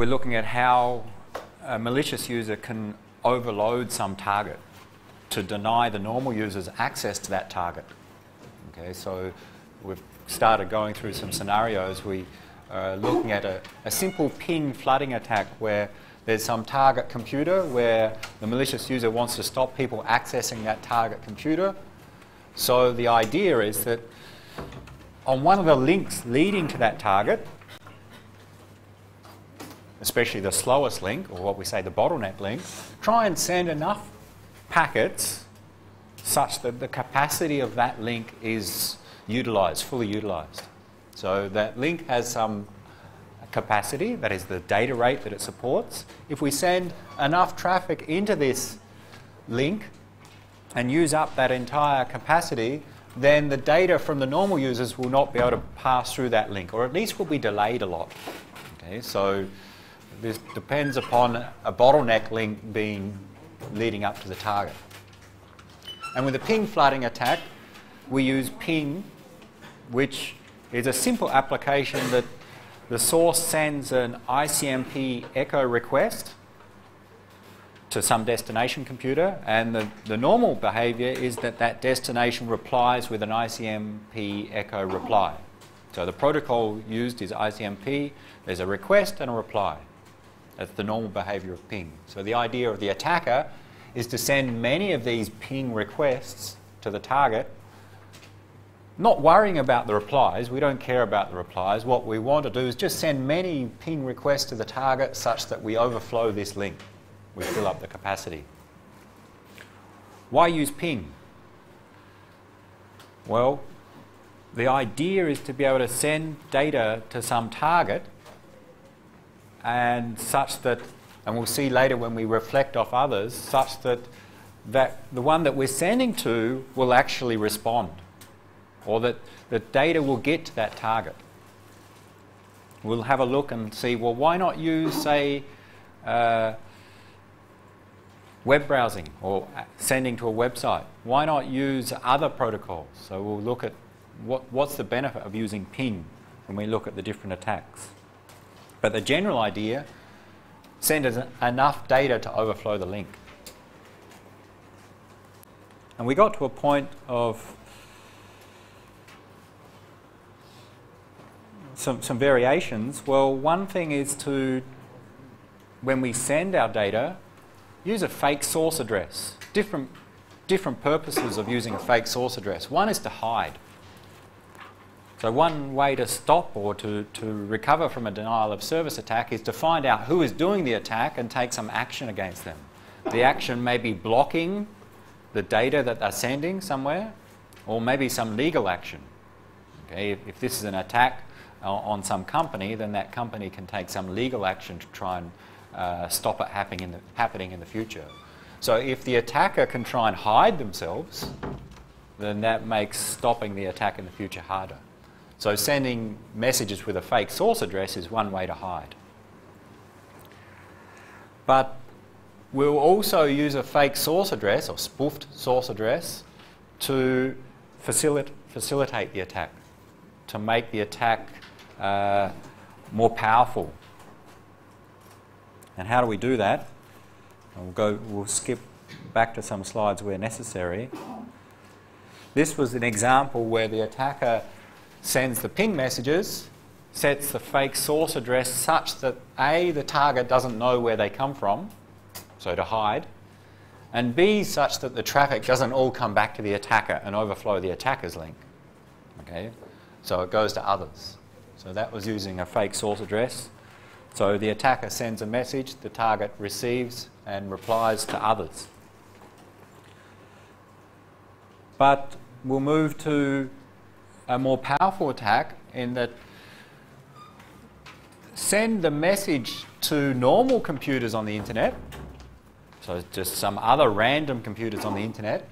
we're looking at how a malicious user can overload some target to deny the normal users access to that target. Okay, so we've started going through some scenarios. We are looking at a, a simple ping flooding attack where there's some target computer where the malicious user wants to stop people accessing that target computer. So the idea is that on one of the links leading to that target, especially the slowest link, or what we say the bottleneck link, try and send enough packets such that the capacity of that link is utilized, fully utilized. So that link has some capacity, that is the data rate that it supports. If we send enough traffic into this link and use up that entire capacity, then the data from the normal users will not be able to pass through that link, or at least will be delayed a lot. Okay, so this depends upon a bottleneck link being leading up to the target. And with a ping flooding attack, we use ping, which is a simple application that the source sends an ICMP echo request to some destination computer, and the, the normal behavior is that that destination replies with an ICMP echo reply. So the protocol used is ICMP, there's a request and a reply. That's the normal behavior of ping. So the idea of the attacker is to send many of these ping requests to the target, not worrying about the replies. We don't care about the replies. What we want to do is just send many ping requests to the target such that we overflow this link we fill up the capacity. Why use ping? Well, the idea is to be able to send data to some target and such that, and we'll see later when we reflect off others, such that, that the one that we're sending to will actually respond or that the data will get to that target. We'll have a look and see, well, why not use, say, uh, web browsing or sending to a website. Why not use other protocols? So we'll look at what, what's the benefit of using ping when we look at the different attacks. But the general idea, send enough data to overflow the link. And we got to a point of some, some variations. Well, one thing is to, when we send our data, use a fake source address. Different, different purposes of using a fake source address. One is to hide. So one way to stop or to, to recover from a denial of service attack is to find out who is doing the attack and take some action against them. The action may be blocking the data that they're sending somewhere, or maybe some legal action. Okay, if, if this is an attack on some company, then that company can take some legal action to try and uh, stop it happening in, the, happening in the future. So if the attacker can try and hide themselves, then that makes stopping the attack in the future harder. So sending messages with a fake source address is one way to hide. But we'll also use a fake source address or spoofed source address to facilitate, facilitate the attack, to make the attack uh, more powerful and how do we do that? we'll go. We'll skip back to some slides where necessary. This was an example where the attacker sends the ping messages, sets the fake source address such that A, the target doesn't know where they come from, so to hide, and B, such that the traffic doesn't all come back to the attacker and overflow the attacker's link. Okay, so it goes to others. So that was using a fake source address. So the attacker sends a message, the target receives and replies to others. But we'll move to a more powerful attack in that send the message to normal computers on the internet, so just some other random computers on the internet,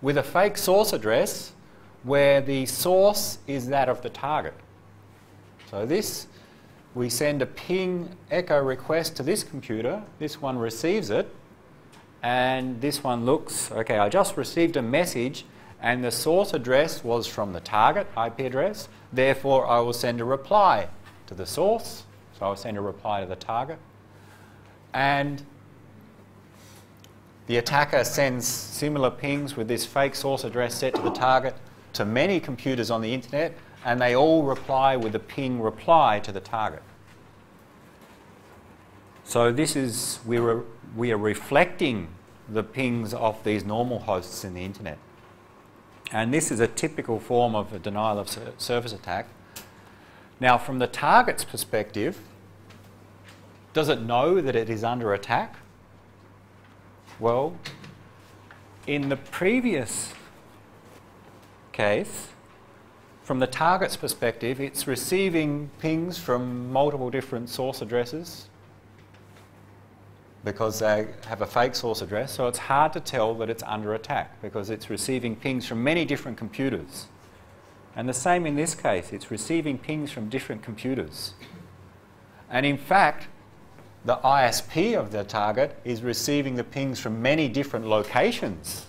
with a fake source address where the source is that of the target. So this we send a ping echo request to this computer. This one receives it. And this one looks, okay, I just received a message and the source address was from the target IP address. Therefore, I will send a reply to the source. So I'll send a reply to the target. And the attacker sends similar pings with this fake source address set to the target to many computers on the internet, and they all reply with a ping reply to the target. So this is, we, re, we are reflecting the pings of these normal hosts in the internet. And this is a typical form of a denial of service attack. Now, from the target's perspective, does it know that it is under attack? Well, in the previous case, from the target's perspective, it's receiving pings from multiple different source addresses because they have a fake source address, so it's hard to tell that it's under attack because it's receiving pings from many different computers. And the same in this case, it's receiving pings from different computers. And in fact, the ISP of the target is receiving the pings from many different locations,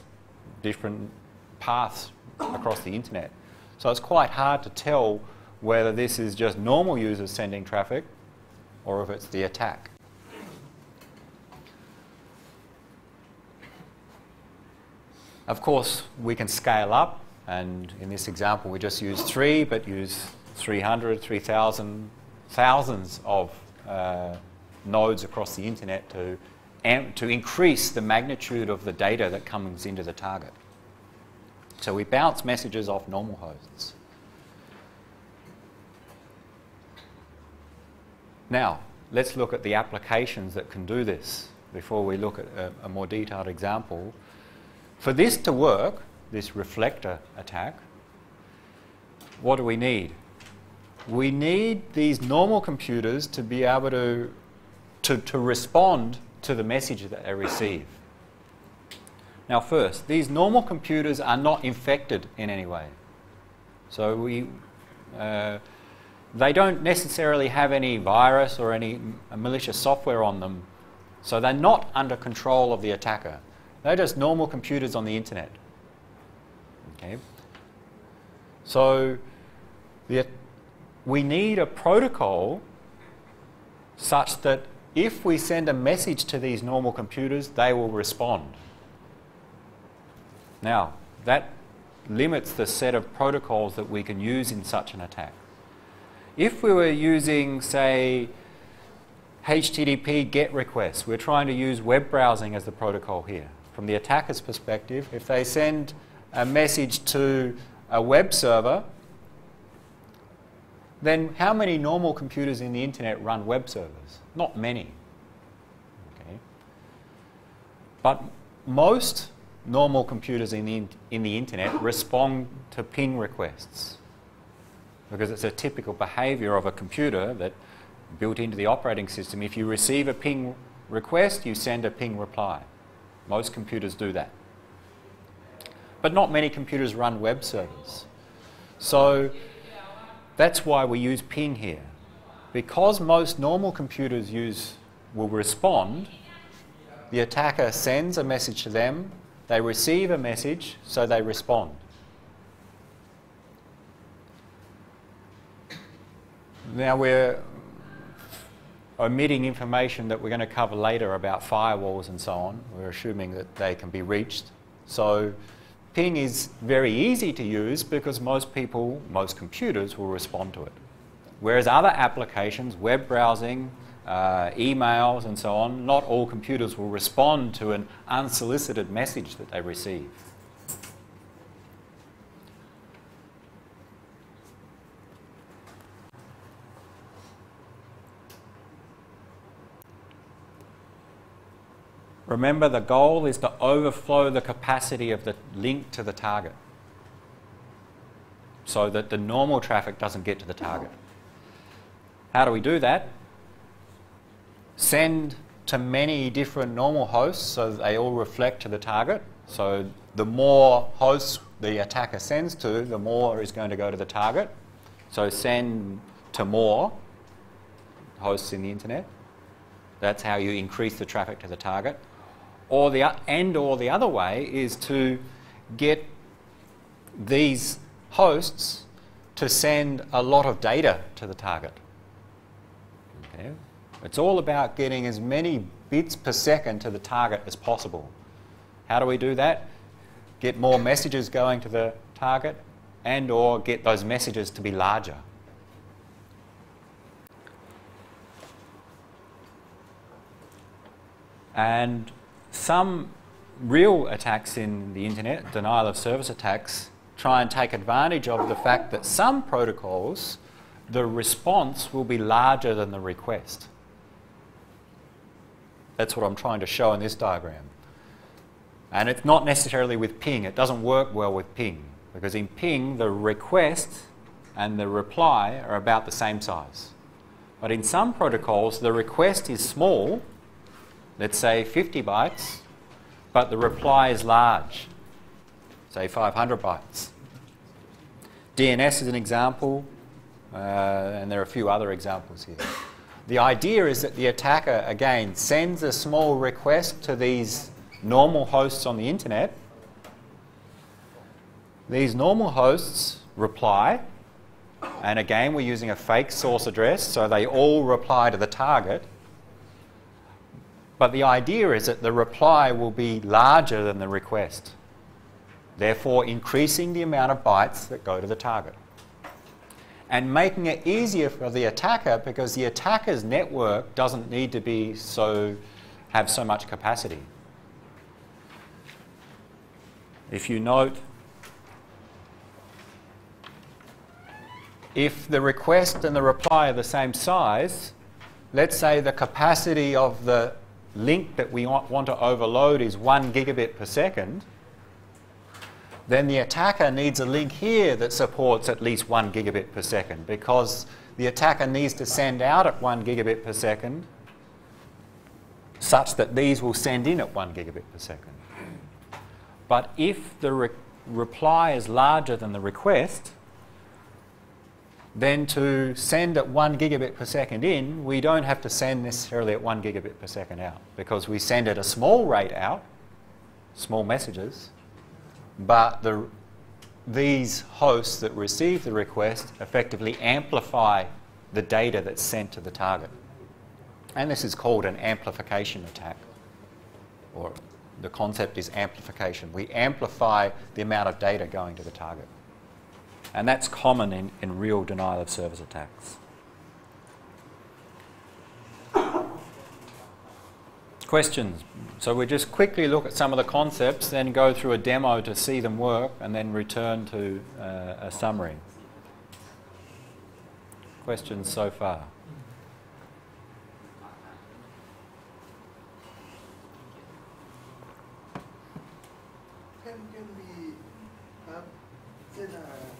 different paths across the internet. So it's quite hard to tell whether this is just normal users sending traffic or if it's the attack. Of course, we can scale up, and in this example, we just use three, but use 300, 3,000, thousands of uh, nodes across the internet to, to increase the magnitude of the data that comes into the target. So we bounce messages off normal hosts. Now, let's look at the applications that can do this before we look at a, a more detailed example. For this to work, this reflector attack, what do we need? We need these normal computers to be able to, to, to respond to the message that they receive. Now first, these normal computers are not infected in any way. So we, uh, they don't necessarily have any virus or any malicious software on them. So they're not under control of the attacker. They're just normal computers on the internet. Okay. So the, we need a protocol such that if we send a message to these normal computers, they will respond. Now, that limits the set of protocols that we can use in such an attack. If we were using, say, HTTP GET requests, we're trying to use web browsing as the protocol here from the attacker's perspective, if they send a message to a web server, then how many normal computers in the internet run web servers? Not many. Okay. But most normal computers in the, in the internet respond to ping requests because it's a typical behavior of a computer that built into the operating system. If you receive a ping request, you send a ping reply. Most computers do that. But not many computers run web servers. So that's why we use ping here. Because most normal computers use will respond, the attacker sends a message to them, they receive a message, so they respond. Now we're omitting information that we're going to cover later about firewalls and so on. We're assuming that they can be reached. So ping is very easy to use because most people, most computers will respond to it. Whereas other applications, web browsing, uh, emails and so on, not all computers will respond to an unsolicited message that they receive. Remember, the goal is to overflow the capacity of the link to the target so that the normal traffic doesn't get to the target. How do we do that? Send to many different normal hosts so they all reflect to the target. So the more hosts the attacker sends to, the more is going to go to the target. So send to more hosts in the internet. That's how you increase the traffic to the target or the and or the other way is to get these hosts to send a lot of data to the target. Okay? It's all about getting as many bits per second to the target as possible. How do we do that? Get more messages going to the target and or get those messages to be larger. And some real attacks in the internet, denial of service attacks, try and take advantage of the fact that some protocols, the response will be larger than the request. That's what I'm trying to show in this diagram. And it's not necessarily with ping. It doesn't work well with ping because in ping, the request and the reply are about the same size. But in some protocols, the request is small, let's say 50 bytes, but the reply is large, say 500 bytes. DNS is an example, uh, and there are a few other examples here. The idea is that the attacker, again, sends a small request to these normal hosts on the internet. These normal hosts reply, and again, we're using a fake source address, so they all reply to the target. But the idea is that the reply will be larger than the request, therefore increasing the amount of bytes that go to the target. And making it easier for the attacker because the attacker's network doesn't need to be so have so much capacity. If you note, if the request and the reply are the same size, let's say the capacity of the link that we want to overload is one gigabit per second, then the attacker needs a link here that supports at least one gigabit per second because the attacker needs to send out at one gigabit per second such that these will send in at one gigabit per second. But if the re reply is larger than the request, then to send at one gigabit per second in, we don't have to send necessarily at one gigabit per second out because we send at a small rate out, small messages, but the, these hosts that receive the request effectively amplify the data that's sent to the target. And this is called an amplification attack. Or the concept is amplification. We amplify the amount of data going to the target. And that's common in, in real denial of service attacks. Questions? So we just quickly look at some of the concepts, then go through a demo to see them work, and then return to uh, a summary. Questions so far? Can, can we have send a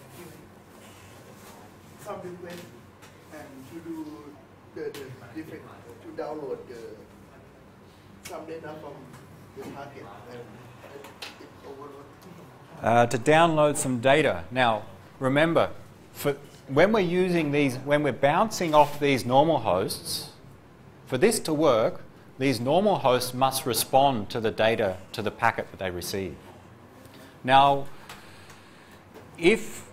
some request and to do the, the different to download the some uh, to download some data. Now, remember, for, when we're using these, when we're bouncing off these normal hosts, for this to work, these normal hosts must respond to the data, to the packet that they receive. Now, if,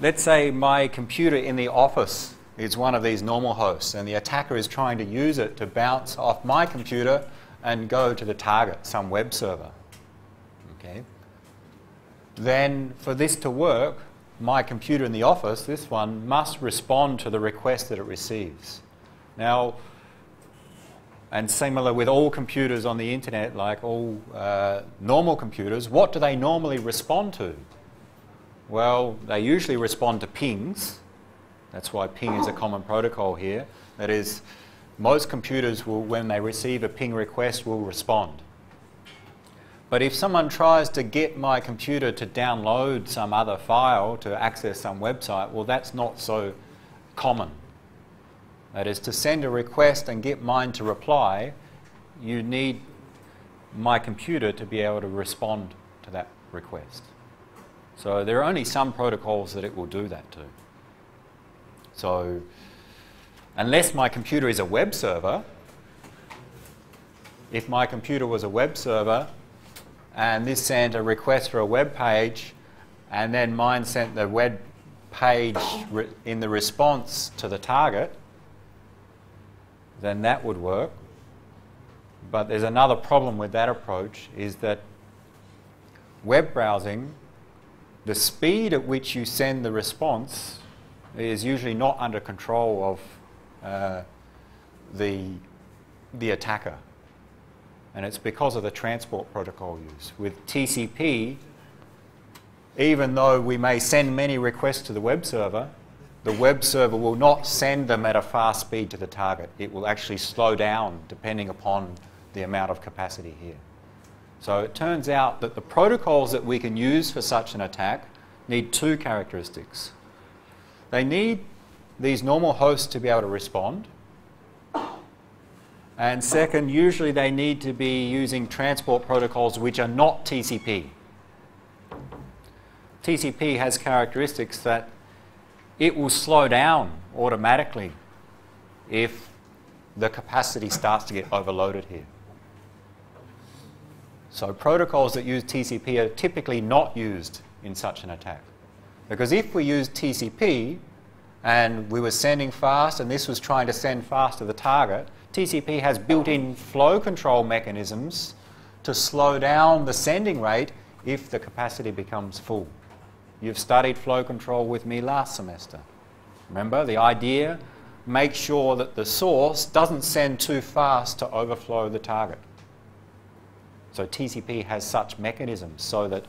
let's say, my computer in the office is one of these normal hosts and the attacker is trying to use it to bounce off my computer and go to the target, some web server, okay? then for this to work, my computer in the office, this one, must respond to the request that it receives. Now, and similar with all computers on the internet, like all uh, normal computers, what do they normally respond to? Well, they usually respond to pings. That's why ping is a common protocol here. That is, most computers will, when they receive a ping request, will respond. But if someone tries to get my computer to download some other file to access some website, well, that's not so common. That is, to send a request and get mine to reply, you need my computer to be able to respond to that request. So there are only some protocols that it will do that to. So unless my computer is a web server, if my computer was a web server and this sent a request for a web page and then mine sent the web page in the response to the target, then that would work. But there's another problem with that approach is that web browsing, the speed at which you send the response is usually not under control of uh, the, the attacker. And it's because of the transport protocol use. With TCP, even though we may send many requests to the web server, the web server will not send them at a fast speed to the target. It will actually slow down depending upon the amount of capacity here. So it turns out that the protocols that we can use for such an attack need two characteristics. They need these normal hosts to be able to respond. And second, usually they need to be using transport protocols which are not TCP. TCP has characteristics that it will slow down automatically if the capacity starts to get overloaded here. So protocols that use TCP are typically not used in such an attack. Because if we use TCP and we were sending fast and this was trying to send fast to the target, TCP has built-in flow control mechanisms to slow down the sending rate if the capacity becomes full. You've studied flow control with me last semester. Remember, the idea, make sure that the source doesn't send too fast to overflow the target. So TCP has such mechanisms so that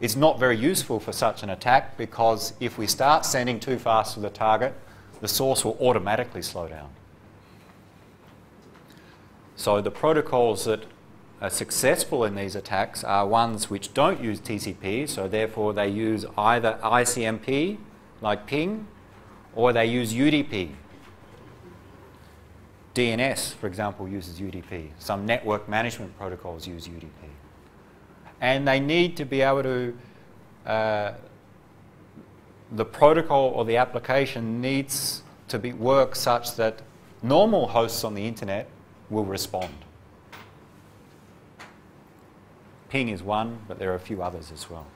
it's not very useful for such an attack because if we start sending too fast to the target, the source will automatically slow down. So the protocols that are successful in these attacks are ones which don't use TCP, so therefore they use either ICMP, like ping, or they use UDP. DNS, for example, uses UDP. Some network management protocols use UDP. And they need to be able to, uh, the protocol or the application needs to be, work such that normal hosts on the internet will respond. Ping is one, but there are a few others as well.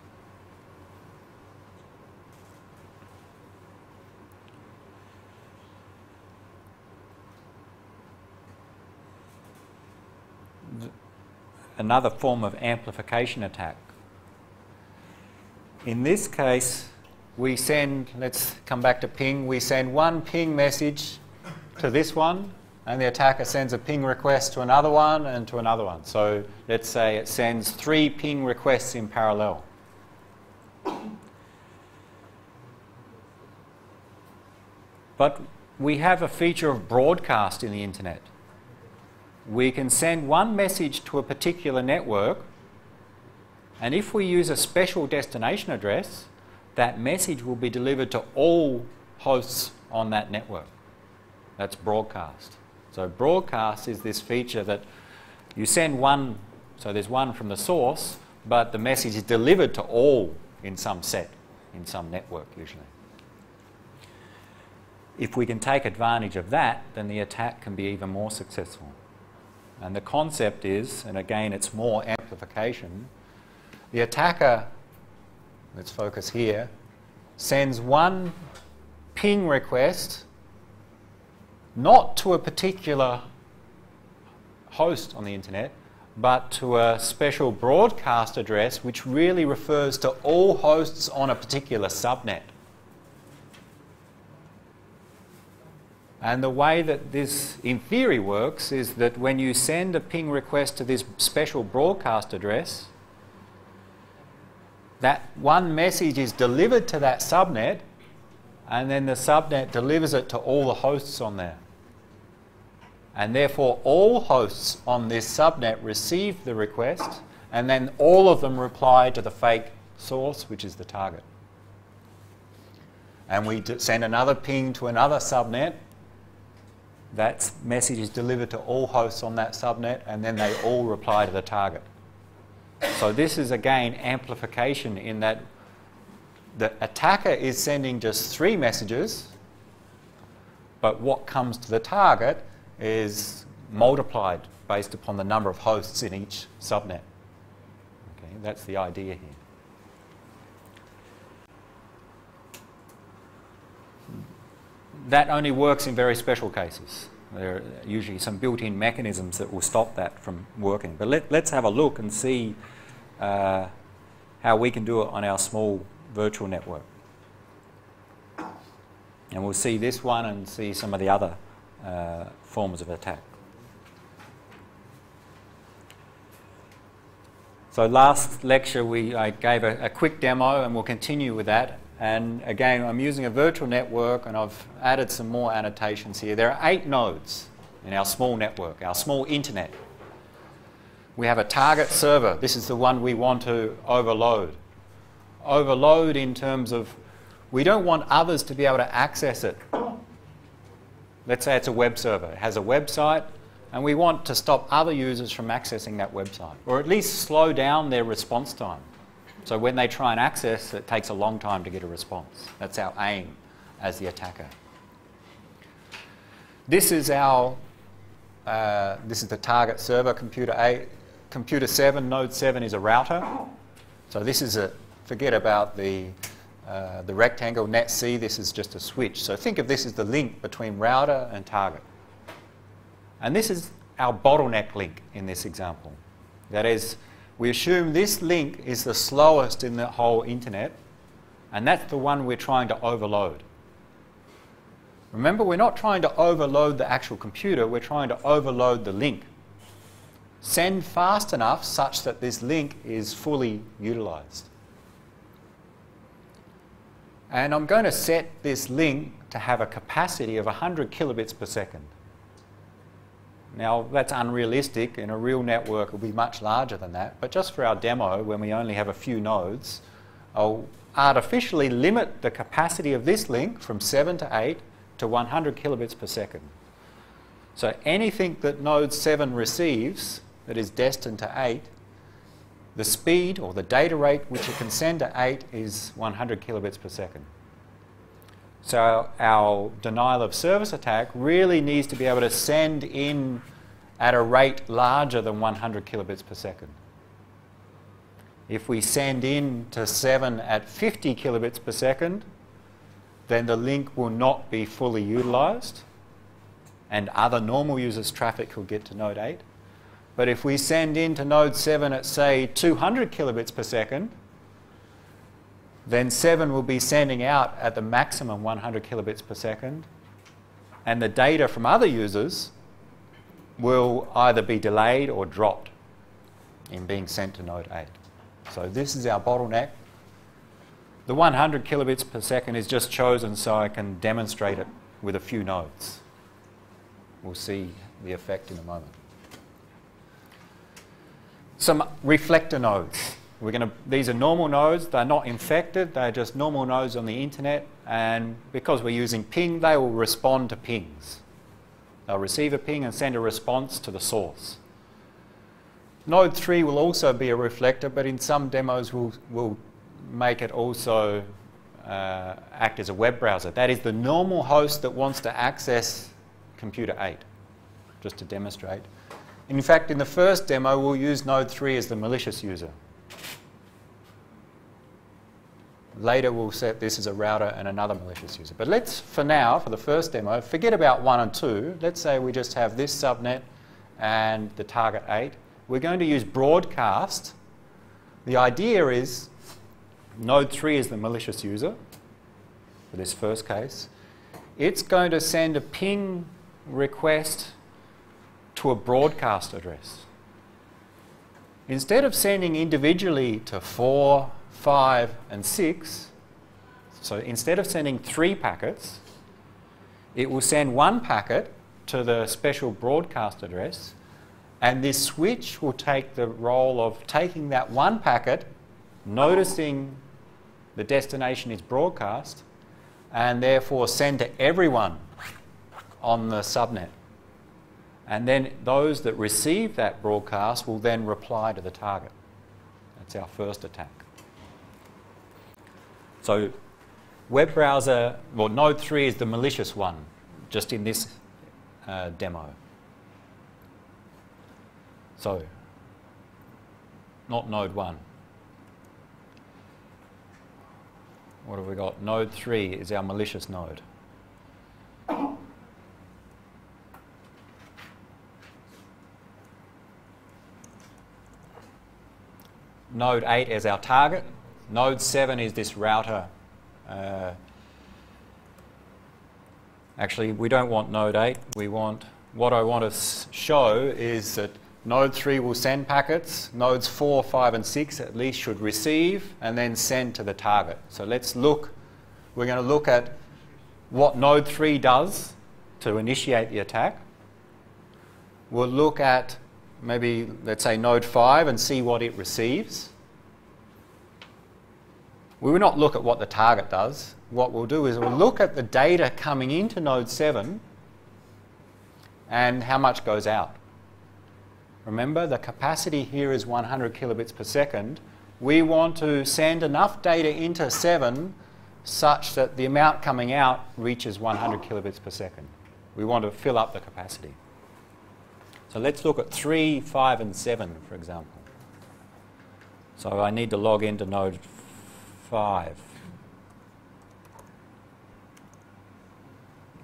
Another form of amplification attack. In this case, we send, let's come back to ping, we send one ping message to this one and the attacker sends a ping request to another one and to another one. So let's say it sends three ping requests in parallel. But we have a feature of broadcast in the internet. We can send one message to a particular network, and if we use a special destination address, that message will be delivered to all hosts on that network. That's broadcast. So broadcast is this feature that you send one, so there's one from the source, but the message is delivered to all in some set, in some network usually. If we can take advantage of that, then the attack can be even more successful. And the concept is, and again it's more amplification, the attacker, let's focus here, sends one ping request not to a particular host on the internet, but to a special broadcast address which really refers to all hosts on a particular subnet. And the way that this, in theory, works is that when you send a ping request to this special broadcast address, that one message is delivered to that subnet, and then the subnet delivers it to all the hosts on there. And therefore, all hosts on this subnet receive the request, and then all of them reply to the fake source, which is the target. And we send another ping to another subnet. That message is delivered to all hosts on that subnet, and then they all reply to the target. So this is again amplification in that the attacker is sending just three messages, but what comes to the target is multiplied based upon the number of hosts in each subnet. Okay, that's the idea here. That only works in very special cases. There are usually some built-in mechanisms that will stop that from working. But let, us have a look and see uh, how we can do it on our small virtual network. And we'll see this one and see some of the other uh, forms of attack. So last lecture we I gave a, a, quick demo and we'll continue with that. And again, I'm using a virtual network and I've added some more annotations here. There are eight nodes in our small network, our small internet. We have a target server. This is the one we want to overload. Overload in terms of we don't want others to be able to access it. Let's say it's a web server. It has a website and we want to stop other users from accessing that website or at least slow down their response time. So when they try and access, it takes a long time to get a response. That's our aim as the attacker. This is our, uh, this is the target server, computer A, computer 7, node 7 is a router. So this is a, forget about the, uh, the rectangle net C, this is just a switch. So think of this as the link between router and target. And this is our bottleneck link in this example. That is, we assume this link is the slowest in the whole internet, and that's the one we're trying to overload. Remember, we're not trying to overload the actual computer, we're trying to overload the link. Send fast enough such that this link is fully utilized. And I'm going to set this link to have a capacity of 100 kilobits per second. Now, that's unrealistic. In a real network, it will be much larger than that. But just for our demo, when we only have a few nodes, I'll artificially limit the capacity of this link from 7 to 8 to 100 kilobits per second. So anything that node 7 receives that is destined to 8, the speed or the data rate which it can send to 8 is 100 kilobits per second. So our denial of service attack really needs to be able to send in at a rate larger than 100 kilobits per second. If we send in to 7 at 50 kilobits per second, then the link will not be fully utilized and other normal users' traffic will get to node 8. But if we send in to node 7 at, say, 200 kilobits per second, then 7 will be sending out at the maximum 100 kilobits per second, and the data from other users will either be delayed or dropped in being sent to node 8. So this is our bottleneck. The 100 kilobits per second is just chosen so I can demonstrate it with a few nodes. We'll see the effect in a moment. Some reflector nodes. We're to, these are normal nodes, they're not infected, they're just normal nodes on the internet, and because we're using ping, they will respond to pings. They'll receive a ping and send a response to the source. Node 3 will also be a reflector, but in some demos we'll, we'll make it also uh, act as a web browser. That is the normal host that wants to access computer 8, just to demonstrate. In fact, in the first demo, we'll use Node 3 as the malicious user. Later we'll set this as a router and another malicious user. But let's, for now, for the first demo, forget about 1 and 2. Let's say we just have this subnet and the target 8. We're going to use broadcast. The idea is node 3 is the malicious user for this first case. It's going to send a ping request to a broadcast address. Instead of sending individually to 4, 5, and 6, so instead of sending three packets, it will send one packet to the special broadcast address, and this switch will take the role of taking that one packet, noticing the destination is broadcast, and therefore send to everyone on the subnet. And then those that receive that broadcast will then reply to the target. That's our first attack. So web browser, well, Node 3 is the malicious one, just in this uh, demo. So, not Node 1. What have we got? Node 3 is our malicious node. Node 8 as our target. Node 7 is this router. Uh, actually, we don't want node 8. We want, what I want to show is that node 3 will send packets. Nodes 4, 5, and 6 at least should receive and then send to the target. So let's look, we're going to look at what node 3 does to initiate the attack. We'll look at maybe, let's say, node 5 and see what it receives. We will not look at what the target does. What we'll do is we'll look at the data coming into node 7 and how much goes out. Remember, the capacity here is 100 kilobits per second. We want to send enough data into 7 such that the amount coming out reaches 100 kilobits per second. We want to fill up the capacity. So let's look at 3, 5, and 7, for example. So I need to log into node 5,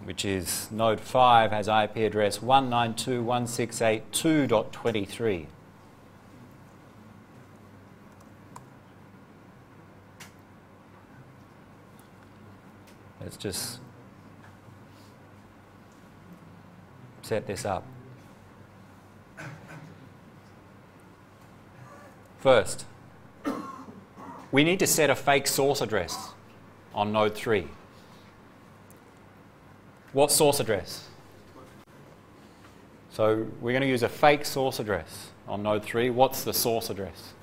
which is node 5 has IP address 192.168.2.23. Let's just set this up. First, we need to set a fake source address on node 3. What source address? So we're going to use a fake source address on node 3. What's the source address?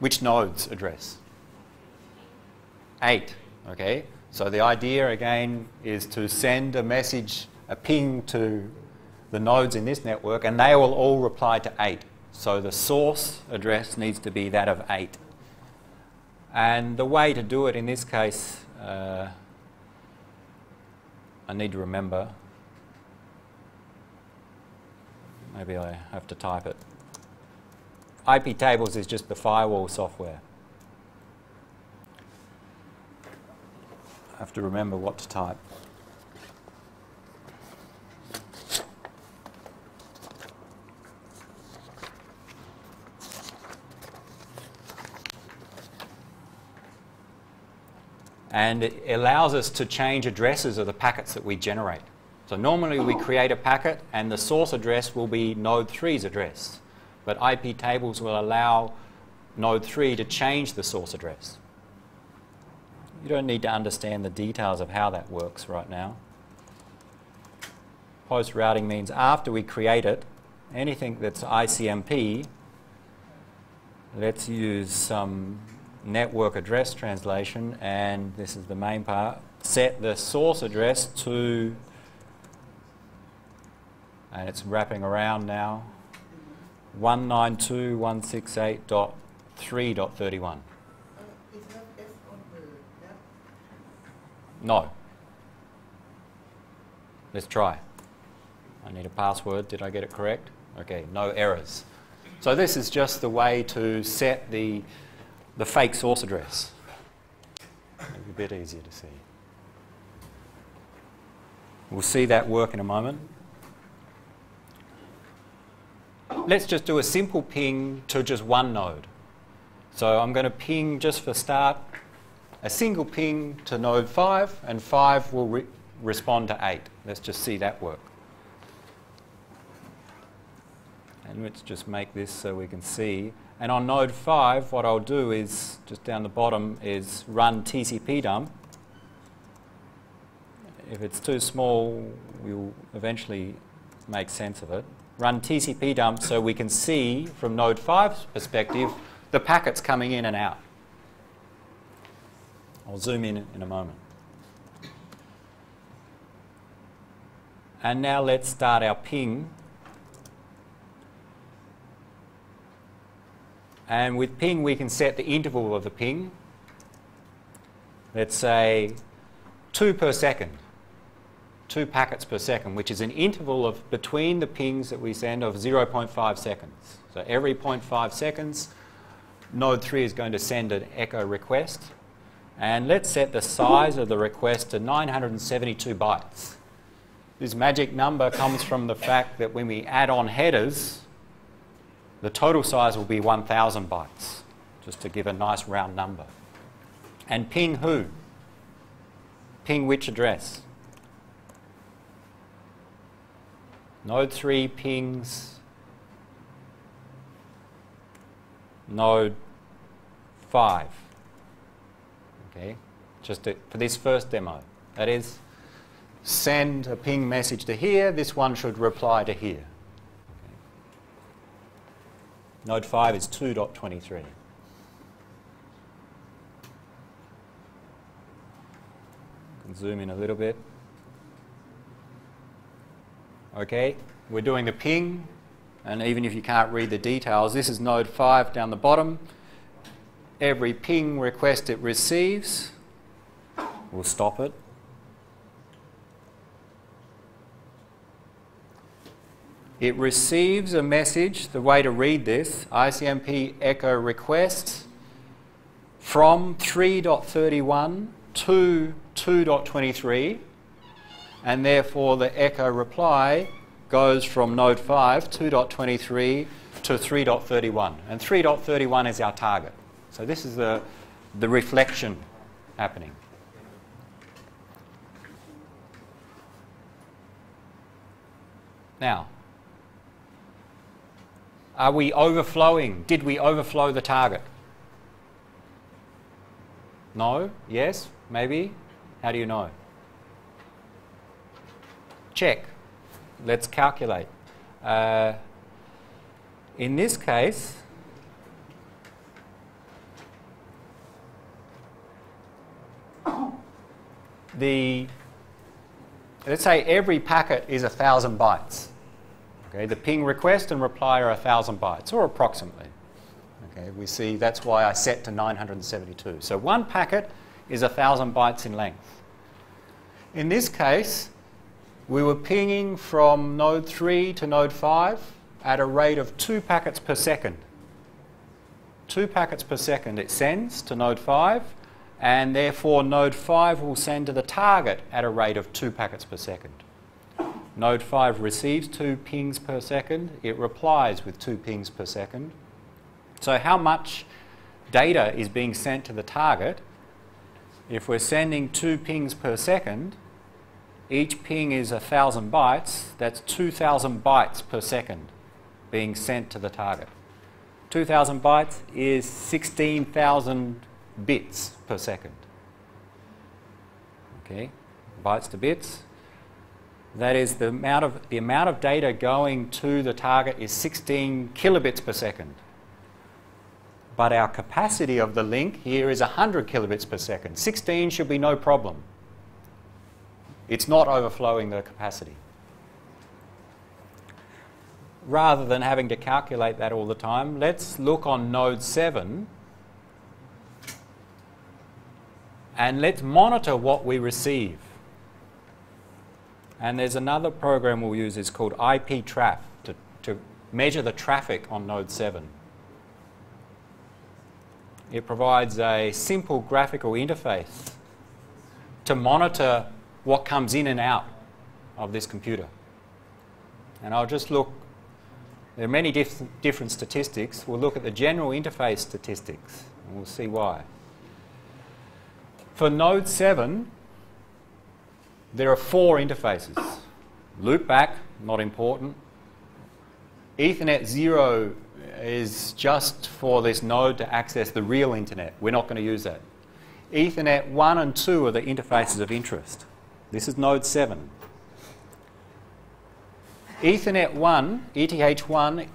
Which node's address? 8. Okay? So the idea again is to send a message, a ping to the nodes in this network, and they will all reply to 8. So the source address needs to be that of 8. And the way to do it in this case, uh, I need to remember. Maybe I have to type it. IP tables is just the firewall software. I have to remember what to type. And it allows us to change addresses of the packets that we generate. So normally we create a packet and the source address will be node 3's address, but IP tables will allow node 3 to change the source address. You don't need to understand the details of how that works right now. Post routing means after we create it, anything that's ICMP, let's use some network address translation, and this is the main part, set the source address to, and it's wrapping around now, 192.168.3.31. No. Let's try. I need a password. Did I get it correct? Okay, no errors. So this is just the way to set the the fake source address. Maybe a bit easier to see. We'll see that work in a moment. Let's just do a simple ping to just one node. So I'm going to ping just for start a single ping to node 5 and 5 will re respond to 8. Let's just see that work. And let's just make this so we can see and on node 5, what I'll do is, just down the bottom, is run TCP dump. If it's too small, we'll eventually make sense of it. Run TCP dump so we can see, from node 5's perspective, the packets coming in and out. I'll zoom in in a moment. And now let's start our ping And with ping, we can set the interval of the ping. Let's say two per second, two packets per second, which is an interval of between the pings that we send of 0.5 seconds. So every 0.5 seconds, node 3 is going to send an echo request. And let's set the size of the request to 972 bytes. This magic number comes from the fact that when we add on headers, the total size will be 1,000 bytes, just to give a nice round number. And ping who? Ping which address? Node 3 pings node 5. Okay, just to, for this first demo. That is, send a ping message to here, this one should reply to here. Node 5 is 2.23. zoom in a little bit. Okay, we're doing the ping, and even if you can't read the details, this is node 5 down the bottom. Every ping request it receives, we'll stop it. It receives a message, the way to read this, ICMP echo request from 3.31 to 2.23 and therefore the echo reply goes from node 5, 2.23 to 3.31 and 3.31 is our target. So this is the, the reflection happening. Now, are we overflowing? Did we overflow the target? No? Yes? Maybe? How do you know? Check. Let's calculate. Uh, in this case, the let's say every packet is a thousand bytes. Okay, the ping request and reply are a thousand bytes, or approximately. Okay, we see that's why I set to 972. So one packet is 1,000 bytes in length. In this case, we were pinging from node 3 to node 5 at a rate of 2 packets per second. 2 packets per second it sends to node 5, and therefore node 5 will send to the target at a rate of 2 packets per second. Node 5 receives 2 pings per second, it replies with 2 pings per second. So how much data is being sent to the target if we're sending two pings per second, each ping is 1,000 bytes, that's 2,000 bytes per second being sent to the target. 2,000 bytes is 16,000 bits per second. Okay, bytes to bits. That is the amount of the amount of data going to the target is 16 kilobits per second but our capacity of the link here is 100 kilobits per second. 16 should be no problem. It's not overflowing the capacity. Rather than having to calculate that all the time, let's look on node 7 and let's monitor what we receive. And there's another program we'll use, it's called IPTraf to, to measure the traffic on node 7. It provides a simple graphical interface to monitor what comes in and out of this computer. And I'll just look, there are many diff different statistics. We'll look at the general interface statistics and we'll see why. For node 7, there are four interfaces. Loopback, not important. Ethernet 0 is just for this node to access the real internet. We're not going to use that. Ethernet 1 and 2 are the interfaces of interest. This is node 7. Ethernet 1, ETH1,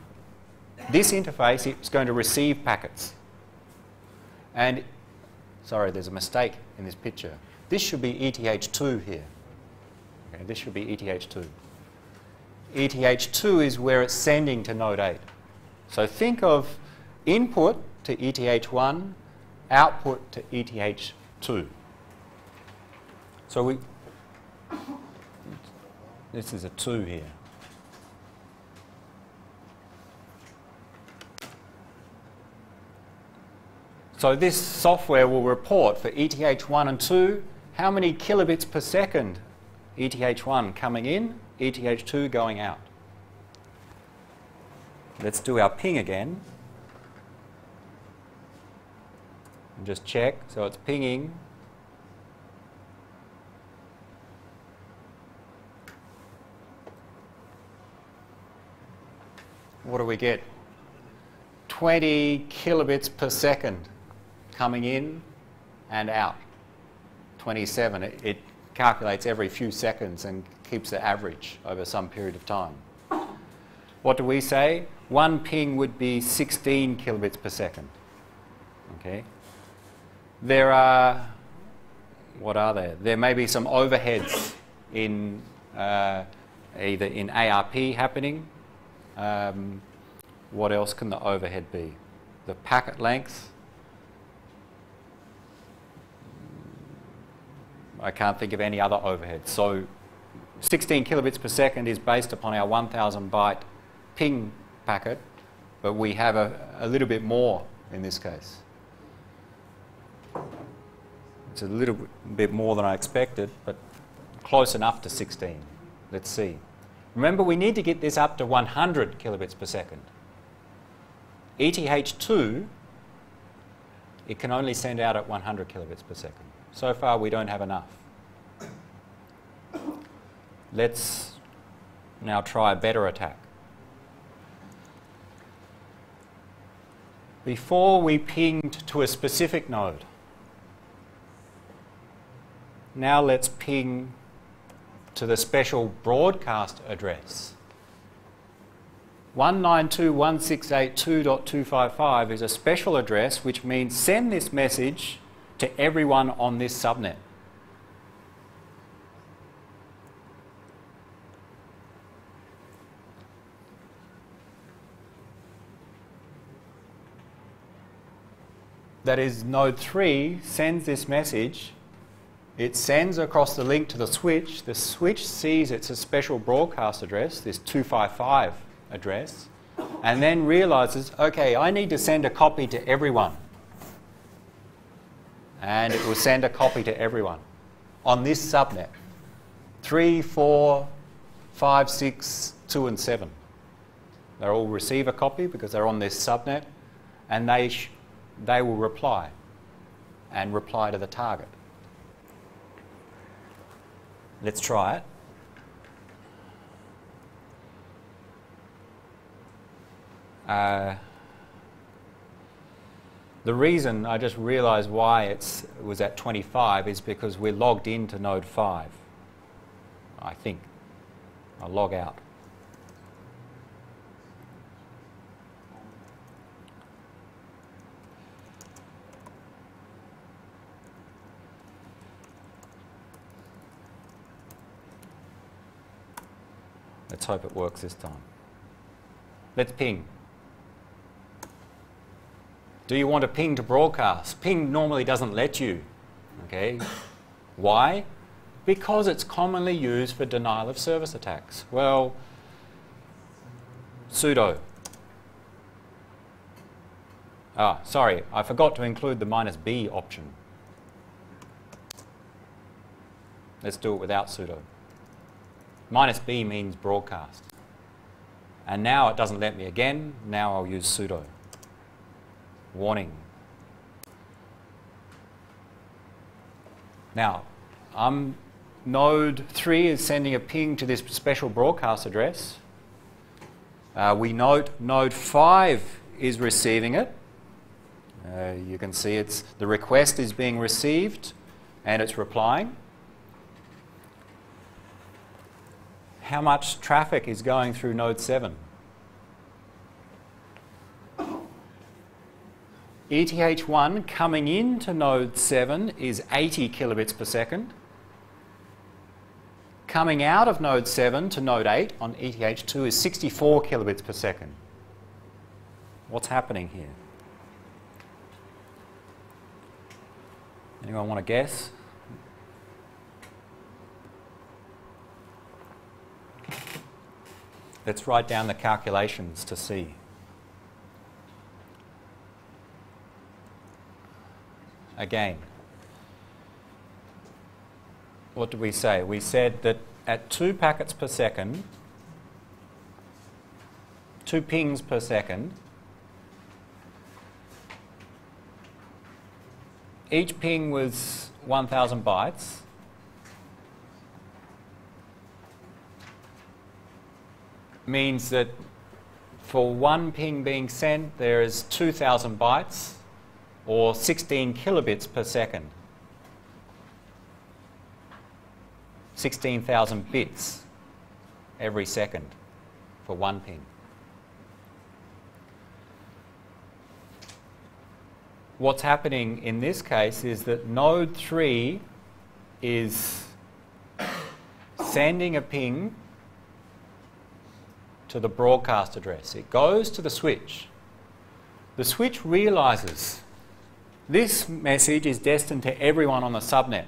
this interface is going to receive packets. And, sorry, there's a mistake in this picture. This should be ETH2 here. Okay, this should be ETH2. ETH2 is where it's sending to node 8. So think of input to ETH1, output to ETH2. So we, this is a 2 here. So this software will report for ETH1 and 2 how many kilobits per second ETH1 coming in, ETH2 going out. let's do our ping again. And just check. So it's pinging. What do we get? 20 kilobits per second coming in and out. 27. It, it calculates every few seconds and keeps the average over some period of time. What do we say? One ping would be 16 kilobits per second. Okay. There are, what are there? There may be some overheads in uh, either in ARP happening. Um, what else can the overhead be? The packet length. I can't think of any other overhead. So 16 kilobits per second is based upon our 1000 byte ping packet, but we have a, a little bit more in this case. It's a little bit more than I expected, but close enough to 16. Let's see. Remember, we need to get this up to 100 kilobits per second. ETH2, it can only send out at 100 kilobits per second. So far, we don't have enough. Let's now try a better attack. Before we pinged to a specific node, now let's ping to the special broadcast address. 192.168.2.255 is a special address which means send this message to everyone on this subnet. That is, node 3 sends this message. It sends across the link to the switch. The switch sees it's a special broadcast address, this 255 address, and then realizes, okay, I need to send a copy to everyone. And it will send a copy to everyone on this subnet 3, 4, 5, 6, 2, and 7. They all receive a copy because they're on this subnet, and they, they will reply and reply to the target. Let's try it. Uh, the reason I just realized why it was at 25 is because we're logged into node 5. I think. I'll log out. Let's hope it works this time. Let's ping. Do you want a ping to broadcast? Ping normally doesn't let you. Okay? Why? Because it's commonly used for denial of service attacks. Well, sudo. Ah, sorry, I forgot to include the minus B option. Let's do it without sudo. Minus B means broadcast. And now it doesn't let me again. Now I'll use sudo. Warning. Now, um, node 3 is sending a ping to this special broadcast address. Uh, we note node 5 is receiving it. Uh, you can see it's the request is being received and it's replying. how much traffic is going through node 7. ETH1 coming into node 7 is 80 kilobits per second. Coming out of node 7 to node 8 on ETH2 is 64 kilobits per second. What's happening here? Anyone want to guess? Let's write down the calculations to see. Again, what did we say? We said that at two packets per second, two pings per second. Each ping was 1,000 bytes. Means that for one ping being sent, there is 2,000 bytes or 16 kilobits per second. 16,000 bits every second for one ping. What's happening in this case is that node 3 is sending a ping to the broadcast address. It goes to the switch. The switch realizes this message is destined to everyone on the subnet.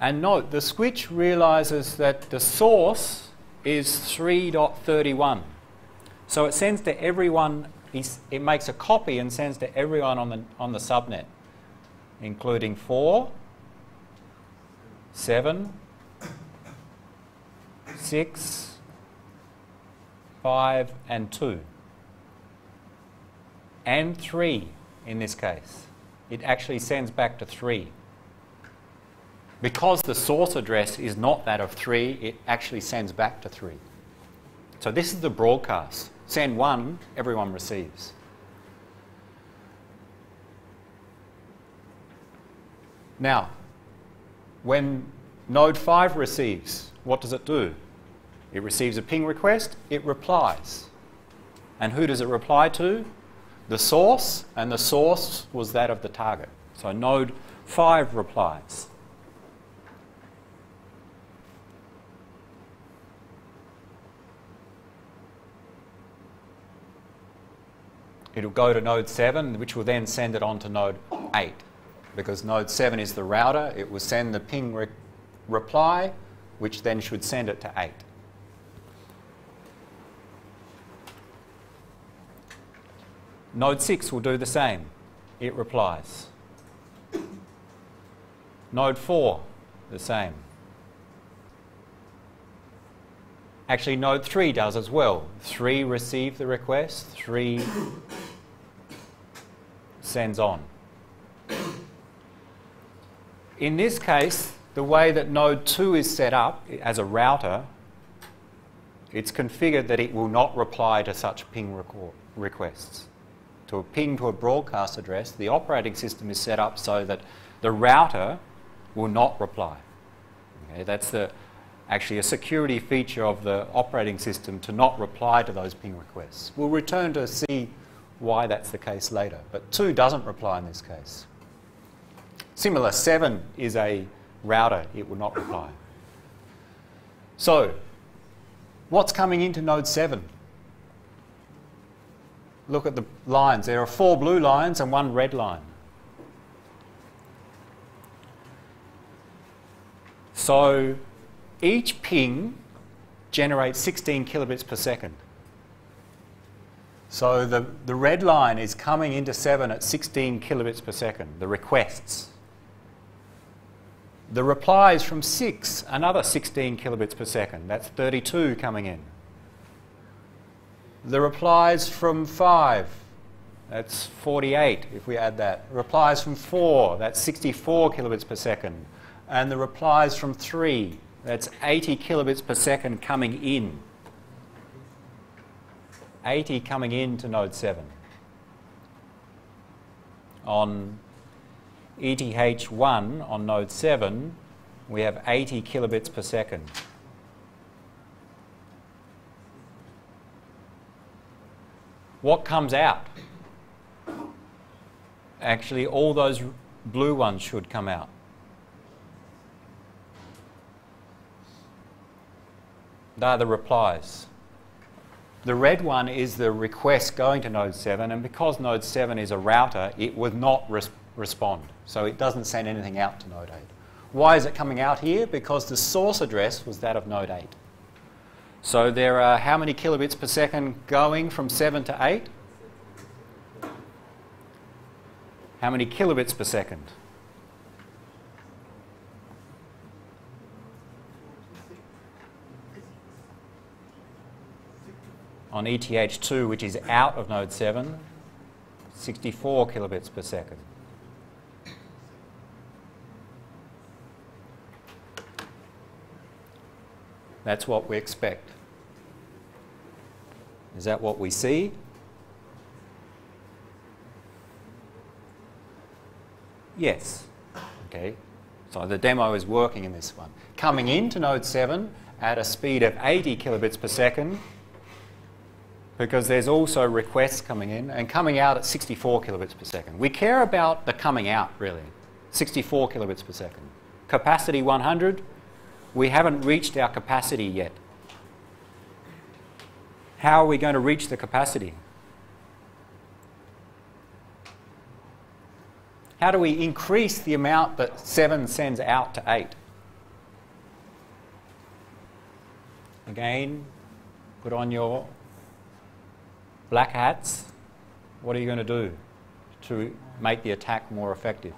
And note, the switch realizes that the source is 3.31. So it sends to everyone, it makes a copy and sends to everyone on the, on the subnet, including 4, 7, 6, 5, and 2. And 3 in this case. It actually sends back to 3. Because the source address is not that of 3, it actually sends back to 3. So this is the broadcast. Send 1, everyone receives. Now, when node 5 receives, what does it do? It receives a ping request, it replies. And who does it reply to? The source, and the source was that of the target. So node 5 replies. It'll go to node 7, which will then send it on to node 8. Because node 7 is the router, it will send the ping re reply, which then should send it to 8. Node 6 will do the same. It replies. Node 4, the same. Actually, node 3 does as well. 3 receive the request, 3 sends on. In this case, the way that node 2 is set up as a router, it's configured that it will not reply to such ping requests. To a ping to a broadcast address, the operating system is set up so that the router will not reply. Okay, that's the, actually a security feature of the operating system to not reply to those ping requests. We'll return to see why that's the case later. But 2 doesn't reply in this case. Similar, 7 is a router, it will not reply. So, what's coming into node 7? Look at the lines. There are four blue lines and one red line. So each ping generates 16 kilobits per second. So the, the red line is coming into 7 at 16 kilobits per second, the requests. The replies from 6, another 16 kilobits per second. That's 32 coming in. The replies from 5, that's 48 if we add that. Replies from 4, that's 64 kilobits per second. And the replies from 3, that's 80 kilobits per second coming in. 80 coming in to node 7. On ETH1 on node 7, we have 80 kilobits per second. What comes out? Actually, all those blue ones should come out. They're the replies. The red one is the request going to node 7, and because node 7 is a router, it would not res respond. So it doesn't send anything out to node 8. Why is it coming out here? Because the source address was that of node 8. So there are how many kilobits per second going from 7 to 8? How many kilobits per second? on ETH2, which is out of node 7, 64 kilobits per second. That's what we expect. Is that what we see? Yes. Okay. So the demo is working in this one. Coming into node 7 at a speed of 80 kilobits per second, because there's also requests coming in, and coming out at 64 kilobits per second. We care about the coming out, really. 64 kilobits per second. Capacity 100, we haven't reached our capacity yet. How are we going to reach the capacity? How do we increase the amount that 7 sends out to 8? Again, put on your black hats. What are you going to do to make the attack more effective?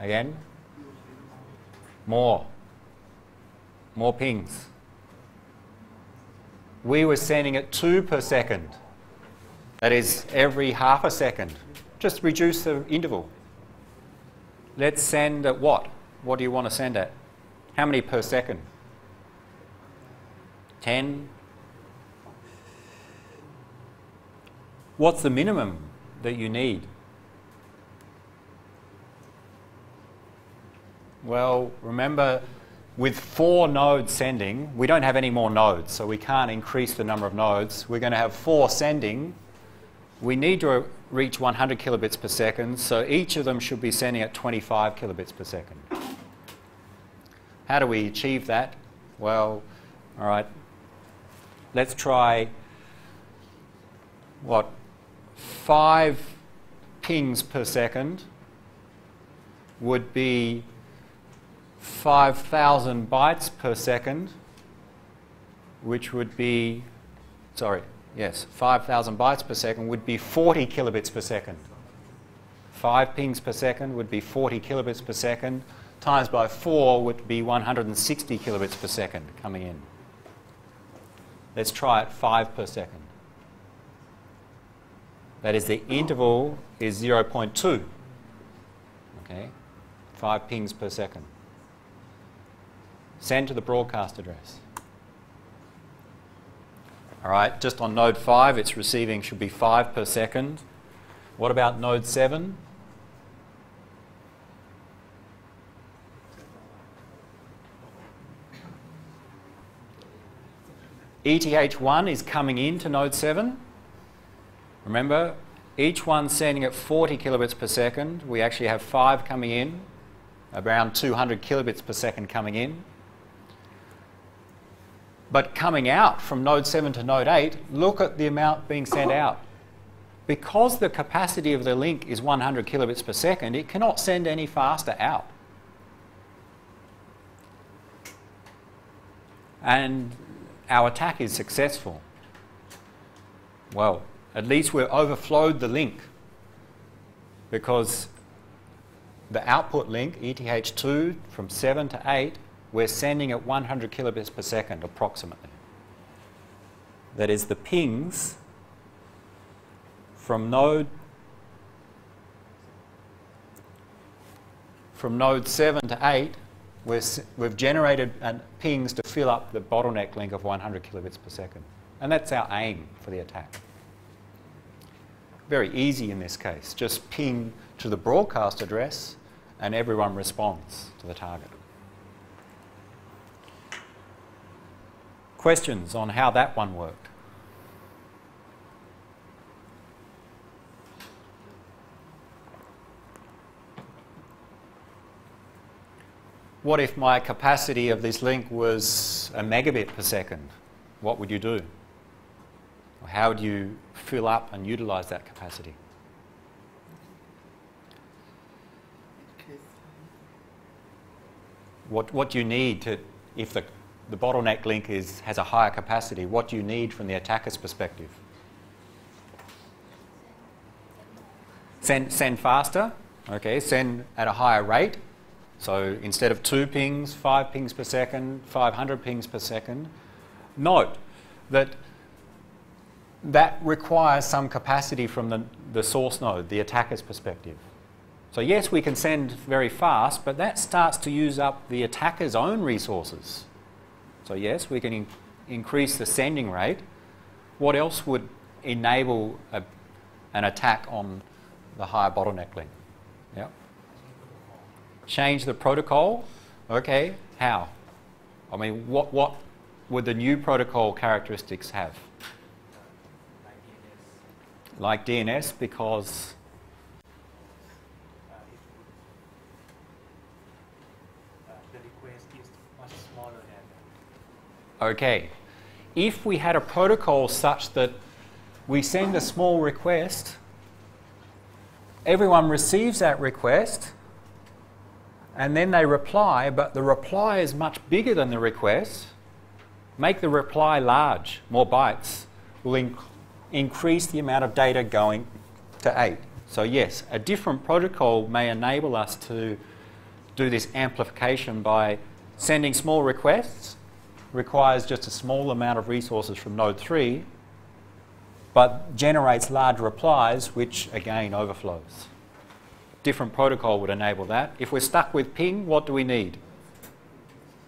Again, more. More pings. We were sending it 2 per second. That is every half a second. Just reduce the interval. Let's send at what? What do you want to send at? How many per second? 10? What's the minimum that you need? Well, remember with four nodes sending, we don't have any more nodes, so we can't increase the number of nodes. We're going to have four sending. We need to reach 100 kilobits per second, so each of them should be sending at 25 kilobits per second. How do we achieve that? Well, all right, let's try what? Five pings per second would be 5,000 bytes per second, which would be, sorry, yes, 5,000 bytes per second would be 40 kilobits per second. Five pings per second would be 40 kilobits per second, times by four would be 160 kilobits per second coming in. Let's try it five per second. That is, the interval is 0.2. Okay, five pings per second. Send to the broadcast address. All right, just on node 5, its receiving should be 5 per second. What about node 7? ETH1 is coming into node 7. Remember, each one sending at 40 kilobits per second. We actually have five coming in, around 200 kilobits per second coming in. But coming out from node 7 to node 8, look at the amount being sent out. Because the capacity of the link is 100 kilobits per second, it cannot send any faster out. And our attack is successful. Well, at least we've overflowed the link because the output link, ETH2, from 7 to 8, we're sending at 100 kilobits per second approximately. That is the pings from node from node 7 to 8, we have generated pings to fill up the bottleneck link of 100 kilobits per second. And that's our aim for the attack. Very easy in this case. Just ping to the broadcast address and everyone responds to the target. Questions on how that one worked? What if my capacity of this link was a megabit per second? What would you do? How would you fill up and utilize that capacity? What, what do you need to, if the the bottleneck link is, has a higher capacity, what do you need from the attacker's perspective? Send, send faster, okay, send at a higher rate. So instead of two pings, five pings per second, 500 pings per second. Note that that requires some capacity from the, the source node, the attacker's perspective. So yes, we can send very fast, but that starts to use up the attacker's own resources. So yes, we can in increase the sending rate. What else would enable a, an attack on the higher bottleneck link? Yeah. Change the protocol. Okay, how? I mean, what, what would the new protocol characteristics have? Like DNS, because Okay, if we had a protocol such that we send a small request, everyone receives that request, and then they reply, but the reply is much bigger than the request, make the reply large, more bytes, will inc increase the amount of data going to 8. So yes, a different protocol may enable us to do this amplification by sending small requests requires just a small amount of resources from node 3, but generates large replies, which again overflows. Different protocol would enable that. If we're stuck with ping, what do we need?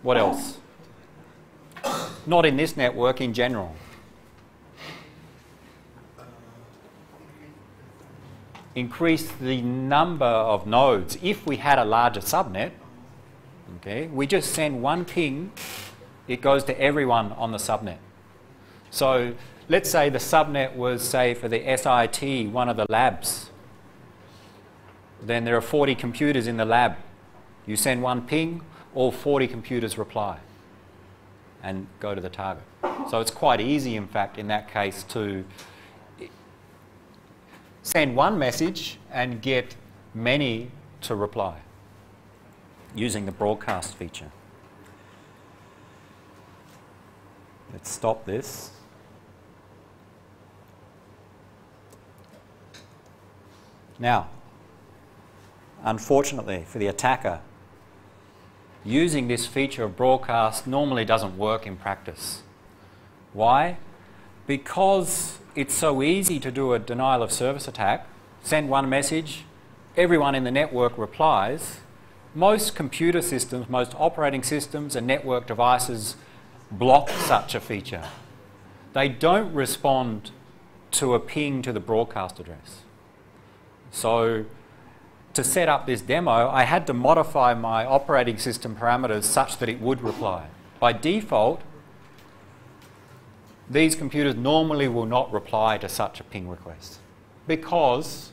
What else? Not in this network, in general. Increase the number of nodes. If we had a larger subnet, okay, we just send one ping it goes to everyone on the subnet. So let's say the subnet was, say, for the SIT, one of the labs. Then there are 40 computers in the lab. You send one ping, all 40 computers reply and go to the target. So it's quite easy, in fact, in that case, to send one message and get many to reply using the broadcast feature. Let's stop this. Now, unfortunately for the attacker, using this feature of broadcast normally doesn't work in practice. Why? Because it's so easy to do a denial of service attack, send one message, everyone in the network replies. Most computer systems, most operating systems and network devices block such a feature. They don't respond to a ping to the broadcast address. So to set up this demo, I had to modify my operating system parameters such that it would reply. By default, these computers normally will not reply to such a ping request because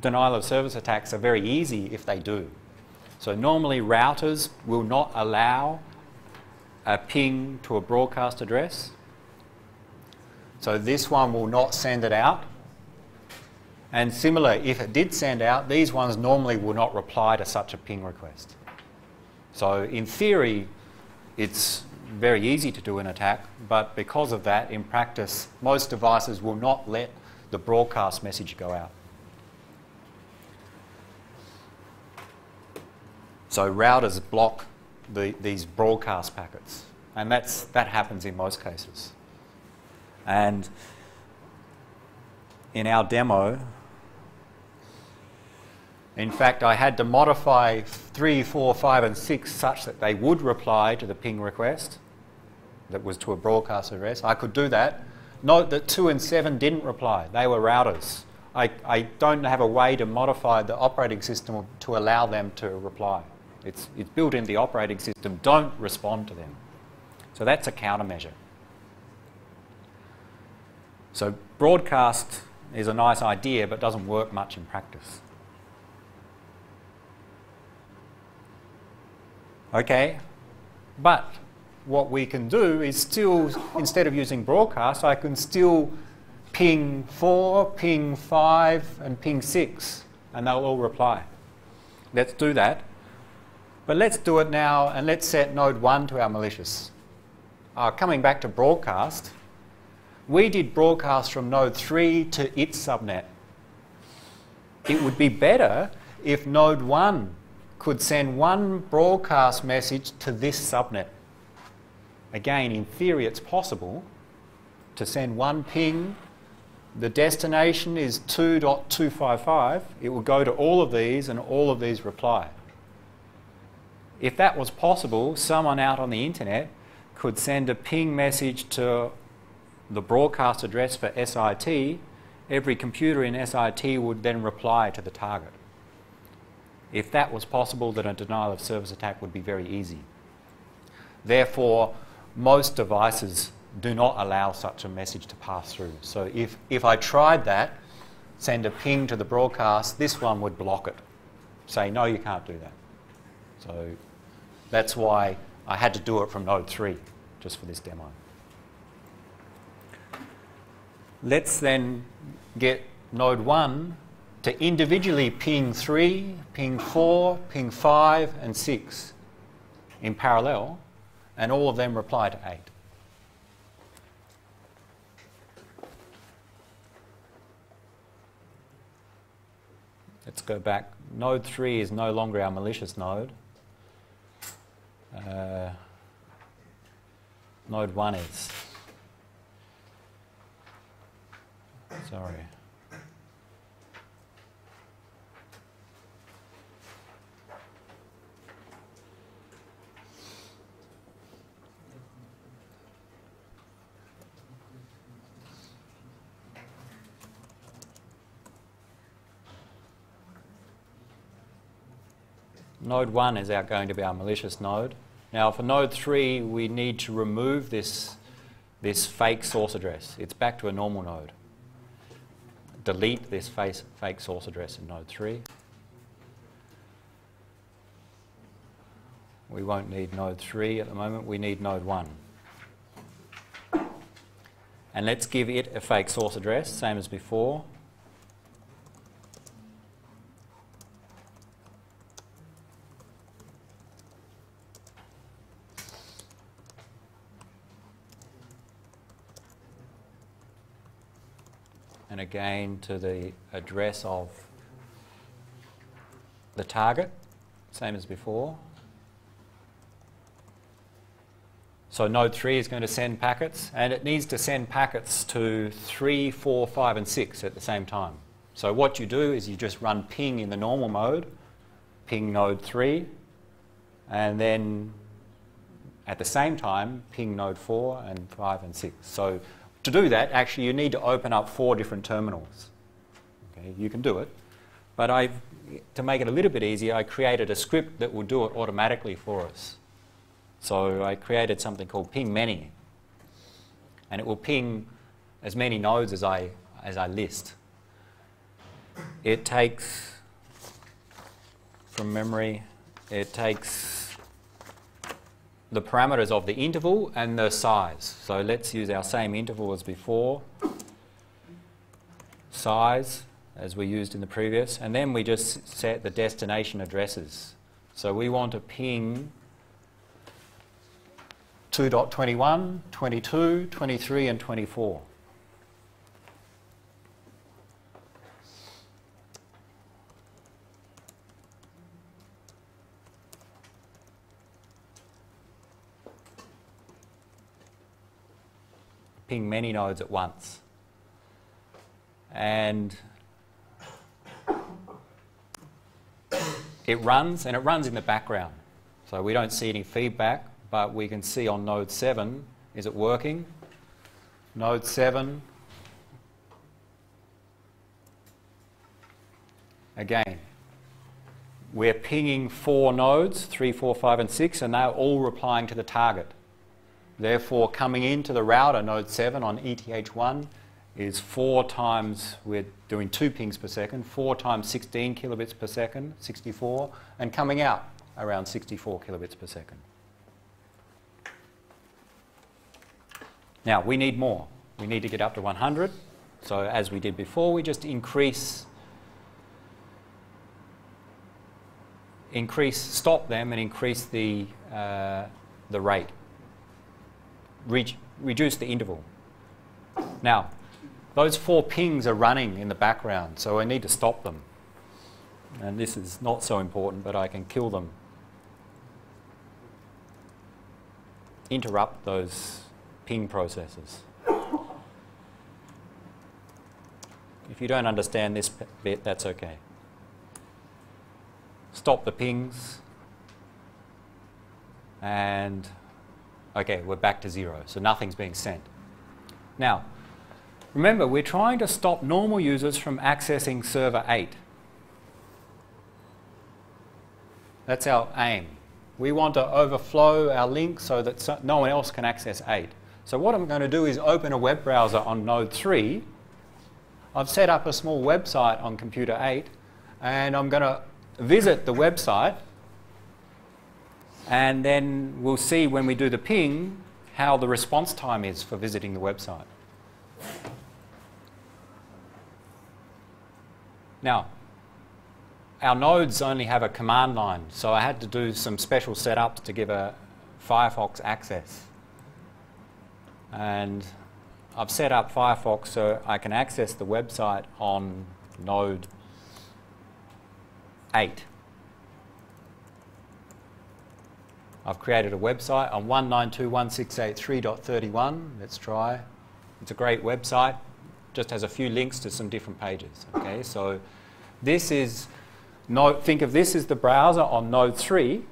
denial of service attacks are very easy if they do. So normally routers will not allow a ping to a broadcast address. So this one will not send it out. And similar, if it did send out, these ones normally will not reply to such a ping request. So in theory, it's very easy to do an attack, but because of that, in practice, most devices will not let the broadcast message go out. So routers block the, these broadcast packets. And that's, that happens in most cases. And in our demo, in fact, I had to modify 3, 4, 5, and 6 such that they would reply to the ping request that was to a broadcast address. I could do that. Note that 2 and 7 didn't reply. They were routers. I, I don't have a way to modify the operating system to allow them to reply. It's, it's built in the operating system. Don't respond to them. So that's a countermeasure. So broadcast is a nice idea but doesn't work much in practice. Okay, but what we can do is still, instead of using broadcast, I can still ping 4, ping 5, and ping 6, and they'll all reply. Let's do that. But let's do it now and let's set node 1 to our malicious. Uh, coming back to broadcast, we did broadcast from node 3 to its subnet. It would be better if node 1 could send one broadcast message to this subnet. Again, in theory, it's possible to send one ping, the destination is 2.255, it will go to all of these and all of these reply. If that was possible, someone out on the internet could send a ping message to the broadcast address for SIT. Every computer in SIT would then reply to the target. If that was possible, then a denial of service attack would be very easy. Therefore, most devices do not allow such a message to pass through. So if, if I tried that, send a ping to the broadcast, this one would block it. Say, no, you can't do that. So that's why I had to do it from node 3, just for this demo. Let's then get node 1 to individually ping 3, ping 4, ping 5, and 6 in parallel, and all of them reply to 8. Let's go back. Node 3 is no longer our malicious node. Uh, node 1 is. Sorry. Node 1 is our, going to be our malicious node. Now for node 3, we need to remove this, this fake source address. It's back to a normal node. Delete this face, fake source address in node 3. We won't need node 3 at the moment, we need node 1. And let's give it a fake source address, same as before. And again to the address of the target, same as before. So node 3 is going to send packets, and it needs to send packets to 3, 4, 5, and 6 at the same time. So what you do is you just run ping in the normal mode, ping node 3, and then at the same time ping node 4 and 5 and 6. So to do that, actually, you need to open up four different terminals. Okay, you can do it. But i to make it a little bit easier, I created a script that will do it automatically for us. So I created something called ping many. And it will ping as many nodes as I, as I list. It takes, from memory, it takes the parameters of the interval and the size. So let's use our same interval as before. Size, as we used in the previous, and then we just set the destination addresses. So we want to ping 2.21, 22, 23 and 24. Ping many nodes at once. And it runs, and it runs in the background. So we don't see any feedback, but we can see on node 7, is it working? Node 7, again, we're pinging four nodes, 3, 4, 5 and 6, and they're all replying to the target. Therefore, coming into the router, node 7 on ETH1 is four times, we're doing two pings per second, four times 16 kilobits per second, 64, and coming out around 64 kilobits per second. Now, we need more. We need to get up to 100. So as we did before, we just increase, increase, stop them and increase the, uh, the rate re reduce the interval. Now, those four pings are running in the background, so I need to stop them. And this is not so important, but I can kill them. Interrupt those ping processes. If you don't understand this bit, that's okay. Stop the pings. And okay, we're back to zero. So nothing's being sent. Now, remember, we're trying to stop normal users from accessing server 8. That's our aim. We want to overflow our link so that no one else can access 8. So what I'm going to do is open a web browser on node 3. I've set up a small website on computer 8 and I'm going to visit the website and then we'll see when we do the ping how the response time is for visiting the website. Now, our nodes only have a command line, so I had to do some special setups to give a Firefox access. And I've set up Firefox so I can access the website on node 8. I've created a website on 192.168.3.31. Let's try. It's a great website. Just has a few links to some different pages. Okay, so this is node. Think of this as the browser on Node 3.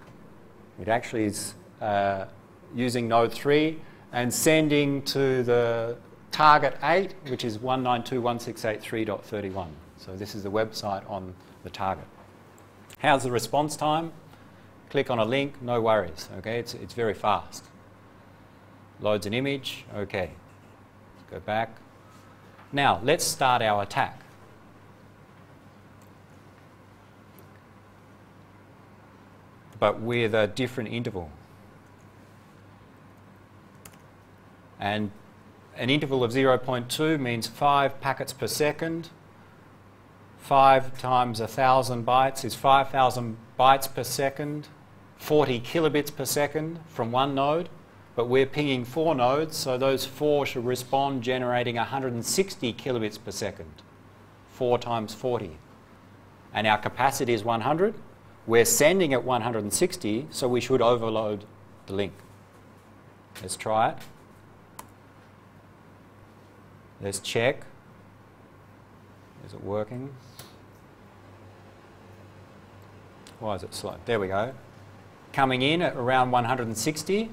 It actually is uh, using Node 3 and sending to the target 8, which is 192.168.3.31. So this is the website on the target. How's the response time? Click on a link, no worries. Okay, it's, it's very fast. Loads an image, okay. Let's go back. Now, let's start our attack. But with a different interval. And an interval of 0.2 means 5 packets per second. 5 times 1,000 bytes is 5,000 bytes per second. 40 kilobits per second from one node, but we're pinging four nodes, so those four should respond generating 160 kilobits per second, 4 times 40. And our capacity is 100. We're sending at 160, so we should overload the link. Let's try it. Let's check. Is it working? Why is it slow? There we go coming in at around 160,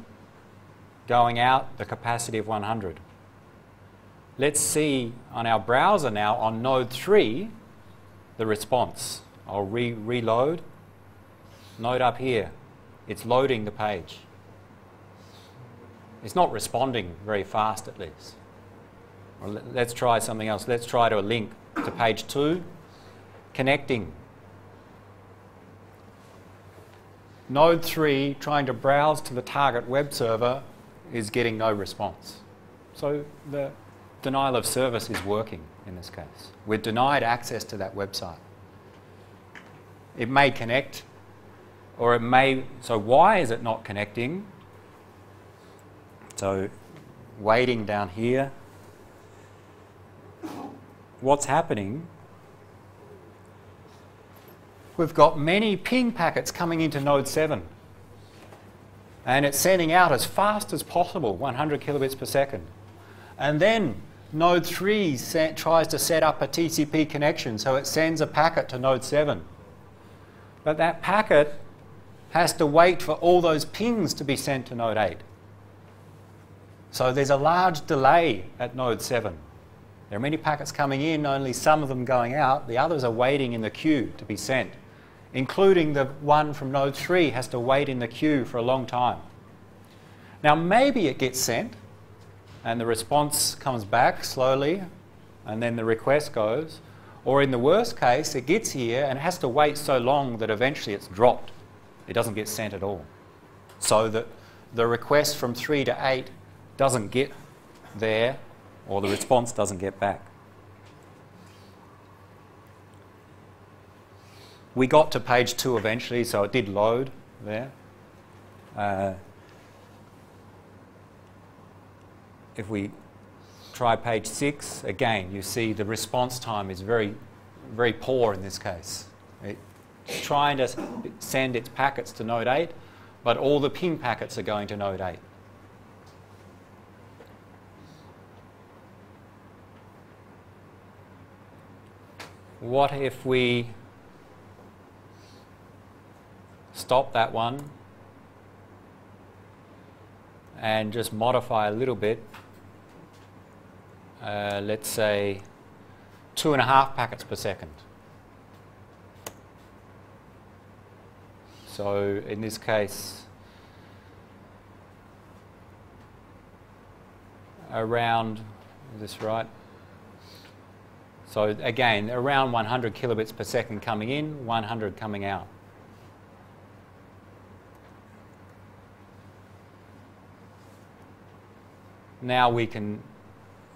going out the capacity of 100. Let's see on our browser now on node 3 the response. I'll re reload. Node up here, it's loading the page. It's not responding very fast at least. Let's try something else. Let's try to link to page 2, connecting Node 3 trying to browse to the target web server is getting no response. So the denial of service is working in this case. We're denied access to that website. It may connect or it may, so why is it not connecting? So waiting down here. What's happening we've got many ping packets coming into node 7. And it's sending out as fast as possible, 100 kilobits per second. And then node 3 set, tries to set up a TCP connection, so it sends a packet to node 7. But that packet has to wait for all those pings to be sent to node 8. So there's a large delay at node 7. There are many packets coming in, only some of them going out. The others are waiting in the queue to be sent including the one from node 3 has to wait in the queue for a long time. Now maybe it gets sent and the response comes back slowly and then the request goes. Or in the worst case, it gets here and has to wait so long that eventually it's dropped. It doesn't get sent at all. So that the request from 3 to 8 doesn't get there or the response doesn't get back. We got to page two eventually, so it did load there. Uh, if we try page six, again, you see the response time is very, very poor in this case. It's trying to send its packets to node 8, but all the ping packets are going to node 8. what if we stop that one and just modify a little bit. Uh, let's say two and a half packets per second. So in this case, around, is this right? So again, around 100 kilobits per second coming in, 100 coming out. Now we can,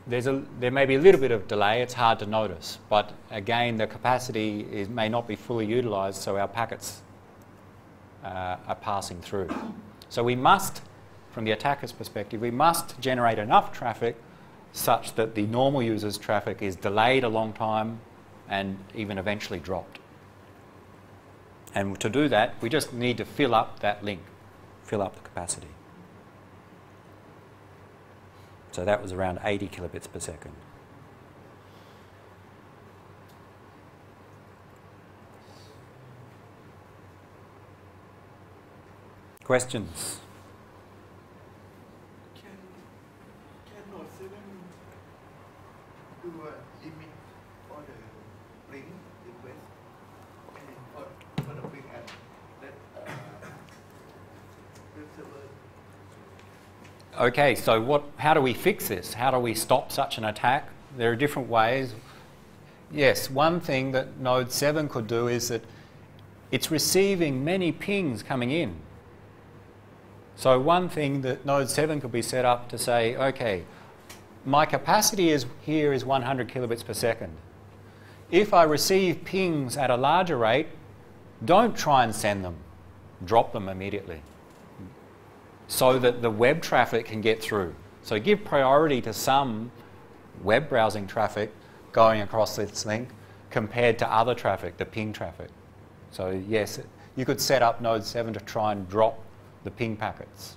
there's a, there may be a little bit of delay, it's hard to notice, but again, the capacity is, may not be fully utilized, so our packets uh, are passing through. So we must, from the attacker's perspective, we must generate enough traffic such that the normal user's traffic is delayed a long time and even eventually dropped. And to do that, we just need to fill up that link, fill up the capacity. So that was around 80 kilobits per second. Questions? Can can Node 7 do a limit for the link request? I mean, for, for the ping and let uh, web server Okay, so what, how do we fix this? How do we stop such an attack? There are different ways. Yes, one thing that Node 7 could do is that it's receiving many pings coming in. So one thing that Node 7 could be set up to say, okay, my capacity is here is 100 kilobits per second. If I receive pings at a larger rate, don't try and send them. Drop them immediately so that the web traffic can get through. So give priority to some web browsing traffic going across this link compared to other traffic, the ping traffic. So yes, you could set up Node 7 to try and drop the ping packets.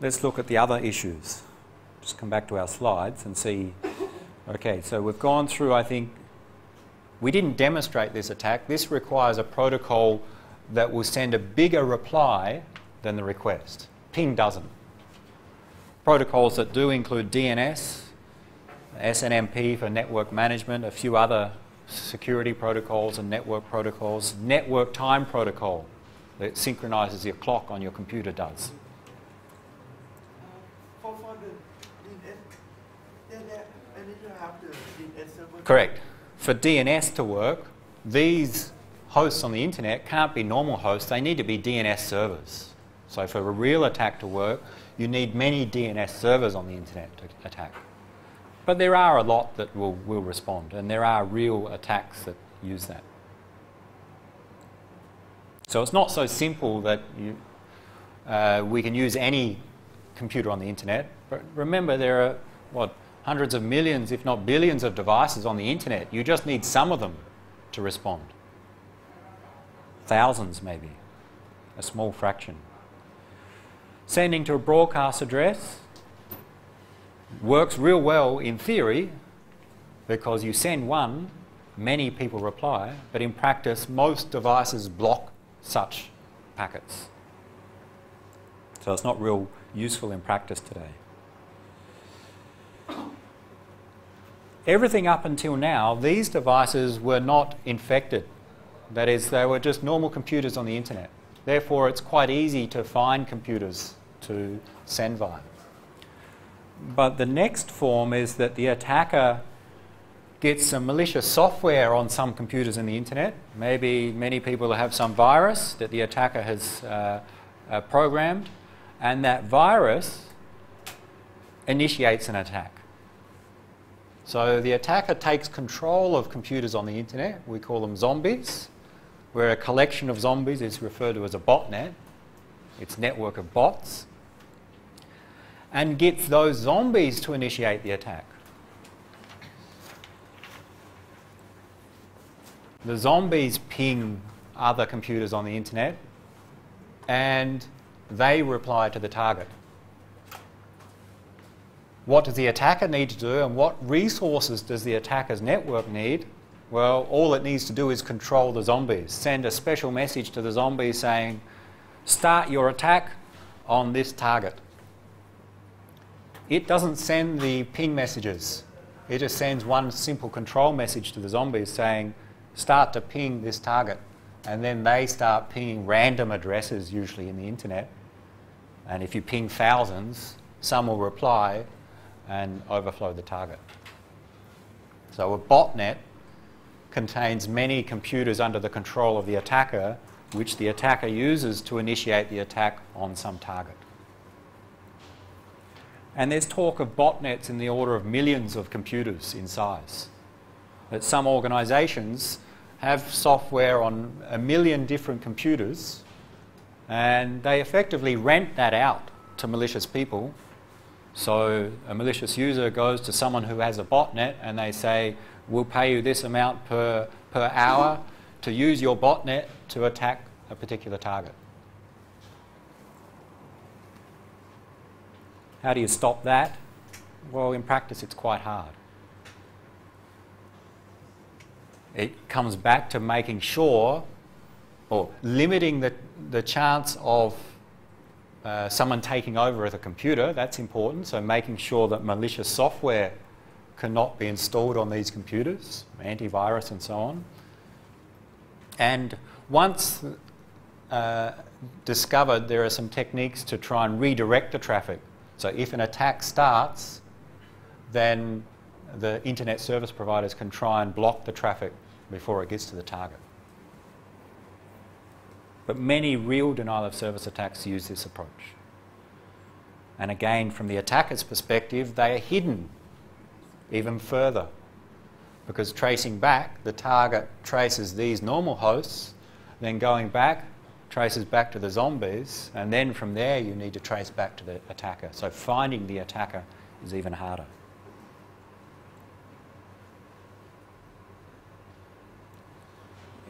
Let's look at the other issues. Just come back to our slides and see. Okay, so we've gone through, I think, we didn't demonstrate this attack. This requires a protocol that will send a bigger reply than the request. Ping doesn't. Protocols that do include DNS, SNMP for network management, a few other security protocols and network protocols, network time protocol that synchronizes your clock on your computer does. for, for the DNS, yeah, yeah, I need to have the DNS server. Correct. For DNS to work, these hosts on the internet can't be normal hosts, they need to be DNS servers. So for a real attack to work, you need many DNS servers on the internet to attack. But there are a lot that will, will respond, and there are real attacks that use that. So it's not so simple that you, uh, we can use any computer on the internet. But remember, there are, what, hundreds of millions, if not billions, of devices on the internet. You just need some of them to respond thousands maybe, a small fraction. Sending to a broadcast address works real well in theory because you send one, many people reply, but in practice, most devices block such packets. So it's not real useful in practice today. Everything up until now, these devices were not infected that is, they were just normal computers on the internet. Therefore, it's quite easy to find computers to send via. But the next form is that the attacker gets some malicious software on some computers in the internet. Maybe many people have some virus that the attacker has uh, uh, programmed, and that virus initiates an attack. So the attacker takes control of computers on the internet. We call them zombies where a collection of zombies is referred to as a botnet, its network of bots, and gets those zombies to initiate the attack. The zombies ping other computers on the internet and they reply to the target. What does the attacker need to do and what resources does the attacker's network need? Well, all it needs to do is control the zombies. Send a special message to the zombies saying, start your attack on this target. It doesn't send the ping messages. It just sends one simple control message to the zombies saying, start to ping this target. And then they start pinging random addresses, usually in the internet. And if you ping thousands, some will reply and overflow the target. So a botnet contains many computers under the control of the attacker, which the attacker uses to initiate the attack on some target. And there's talk of botnets in the order of millions of computers in size. That some organisations have software on a million different computers and they effectively rent that out to malicious people. So a malicious user goes to someone who has a botnet and they say, we'll pay you this amount per, per hour to use your botnet to attack a particular target. How do you stop that? Well, in practice, it's quite hard. It comes back to making sure or limiting the, the chance of uh, someone taking over the computer. That's important. So, making sure that malicious software cannot be installed on these computers, antivirus and so on. And once uh, discovered, there are some techniques to try and redirect the traffic so if an attack starts, then the internet service providers can try and block the traffic before it gets to the target. But many real denial of service attacks use this approach. And again, from the attacker's perspective, they are hidden even further because tracing back, the target traces these normal hosts, then going back, traces back to the zombies, and then from there you need to trace back to the attacker. So finding the attacker is even harder.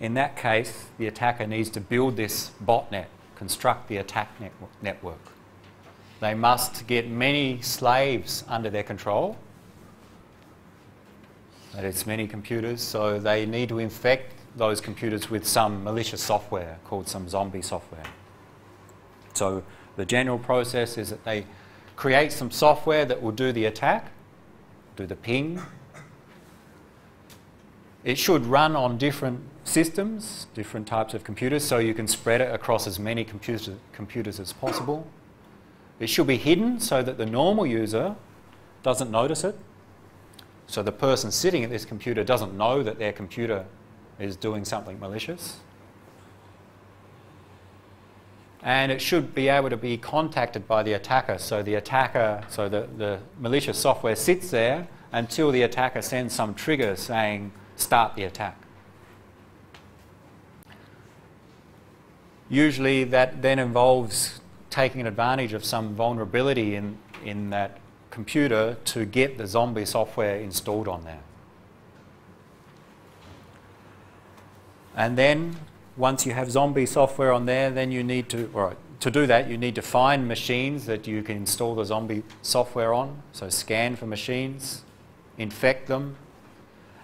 In that case, the attacker needs to build this botnet, construct the attack network. They must get many slaves under their control. That is, many computers, so they need to infect those computers with some malicious software called some zombie software. So the general process is that they create some software that will do the attack, do the ping. It should run on different systems, different types of computers, so you can spread it across as many computers, computers as possible. It should be hidden so that the normal user doesn't notice it. So the person sitting at this computer doesn't know that their computer is doing something malicious. And it should be able to be contacted by the attacker. So the attacker, so the, the malicious software sits there until the attacker sends some trigger saying, start the attack. Usually that then involves taking advantage of some vulnerability in, in that computer to get the zombie software installed on there. And then once you have zombie software on there, then you need to, or to do that, you need to find machines that you can install the zombie software on. So scan for machines, infect them,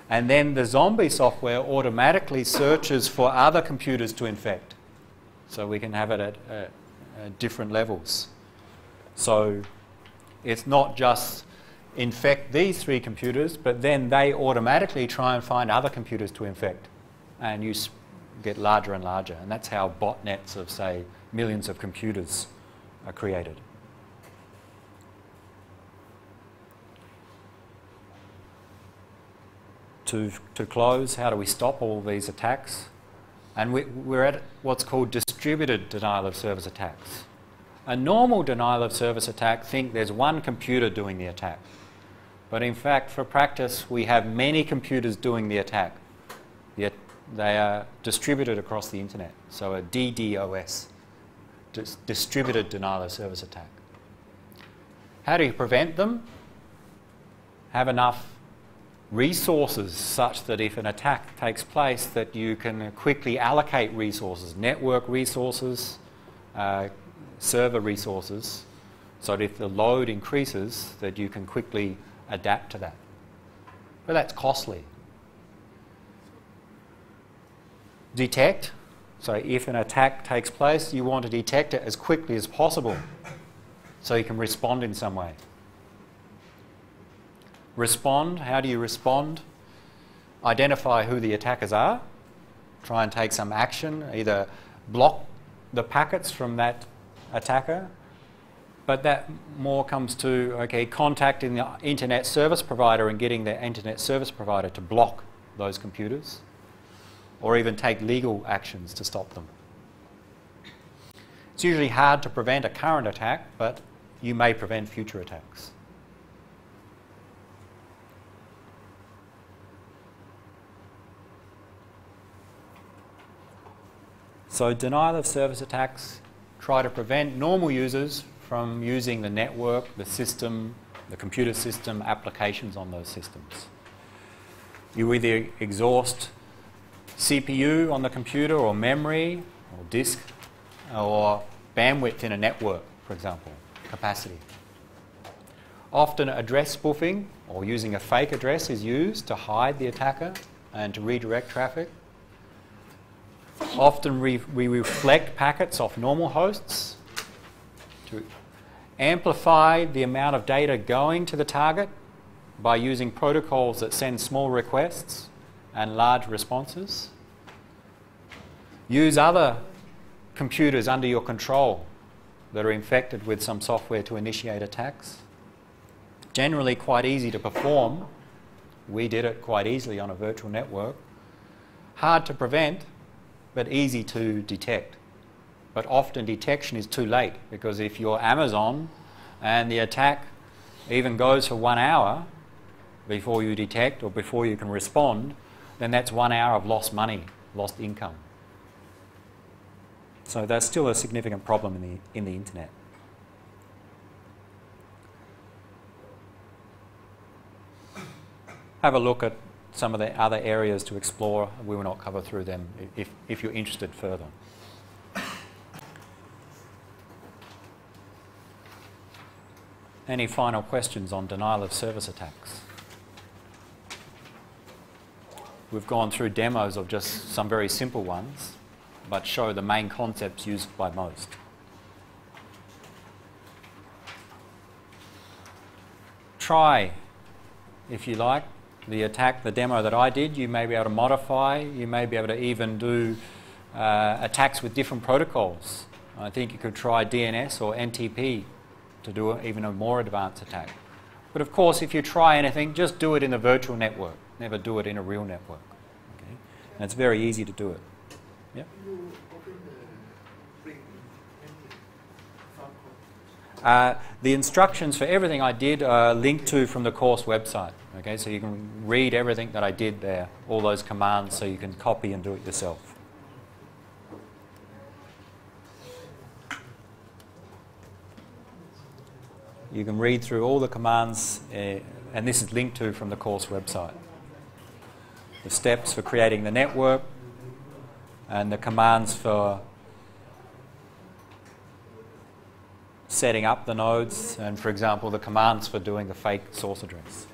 and then the zombie software automatically searches for other computers to infect. So we can have it at, different levels. So it's not just infect these three computers, but then they automatically try and find other computers to infect and you get larger and larger. And that's how botnets of, say, millions of computers are created. To, to close, how do we stop all these attacks? And we, we're at what's called distributed denial of service attacks. A normal denial of service attack, think there's one computer doing the attack. But in fact, for practice, we have many computers doing the attack. The, they are distributed across the internet. So a DDoS, dis distributed denial of service attack. How do you prevent them? Have enough resources such that if an attack takes place that you can quickly allocate resources, network resources, uh, server resources, so that if the load increases, that you can quickly adapt to that. But that's costly. Detect. So if an attack takes place, you want to detect it as quickly as possible so you can respond in some way. Respond. How do you respond? Identify who the attackers are. Try and take some action, either block the packets from that attacker. But that more comes to okay, contacting the internet service provider and getting the internet service provider to block those computers, or even take legal actions to stop them. It's usually hard to prevent a current attack, but you may prevent future attacks. So denial of service attacks try to prevent normal users from using the network, the system, the computer system, applications on those systems. You either exhaust CPU on the computer or memory or disk or bandwidth in a network, for example, capacity. Often address spoofing or using a fake address is used to hide the attacker and to redirect traffic. Often we, we reflect packets off normal hosts to amplify the amount of data going to the target by using protocols that send small requests and large responses. Use other computers under your control that are infected with some software to initiate attacks. Generally quite easy to perform. We did it quite easily on a virtual network. Hard to prevent but easy to detect. But often detection is too late because if you're Amazon and the attack even goes for one hour before you detect or before you can respond, then that's one hour of lost money, lost income. So that's still a significant problem in the, in the internet. Have a look at some of the other areas to explore. We will not cover through them if, if you're interested further. Any final questions on denial of service attacks? We've gone through demos of just some very simple ones, but show the main concepts used by most. Try, if you like, the attack, the demo that I did, you may be able to modify, you may be able to even do uh, attacks with different protocols. I think you could try DNS or NTP to do even a more advanced attack. But of course, if you try anything, just do it in a virtual network. Never do it in a real network. Okay? And it's very easy to do it. Yeah? Uh, the instructions for everything I did are linked to from the course website. Okay, so you can read everything that I did there, all those commands, so you can copy and do it yourself. You can read through all the commands, uh, and this is linked to from the course website. The steps for creating the network, and the commands for setting up the nodes, and for example, the commands for doing the fake source address.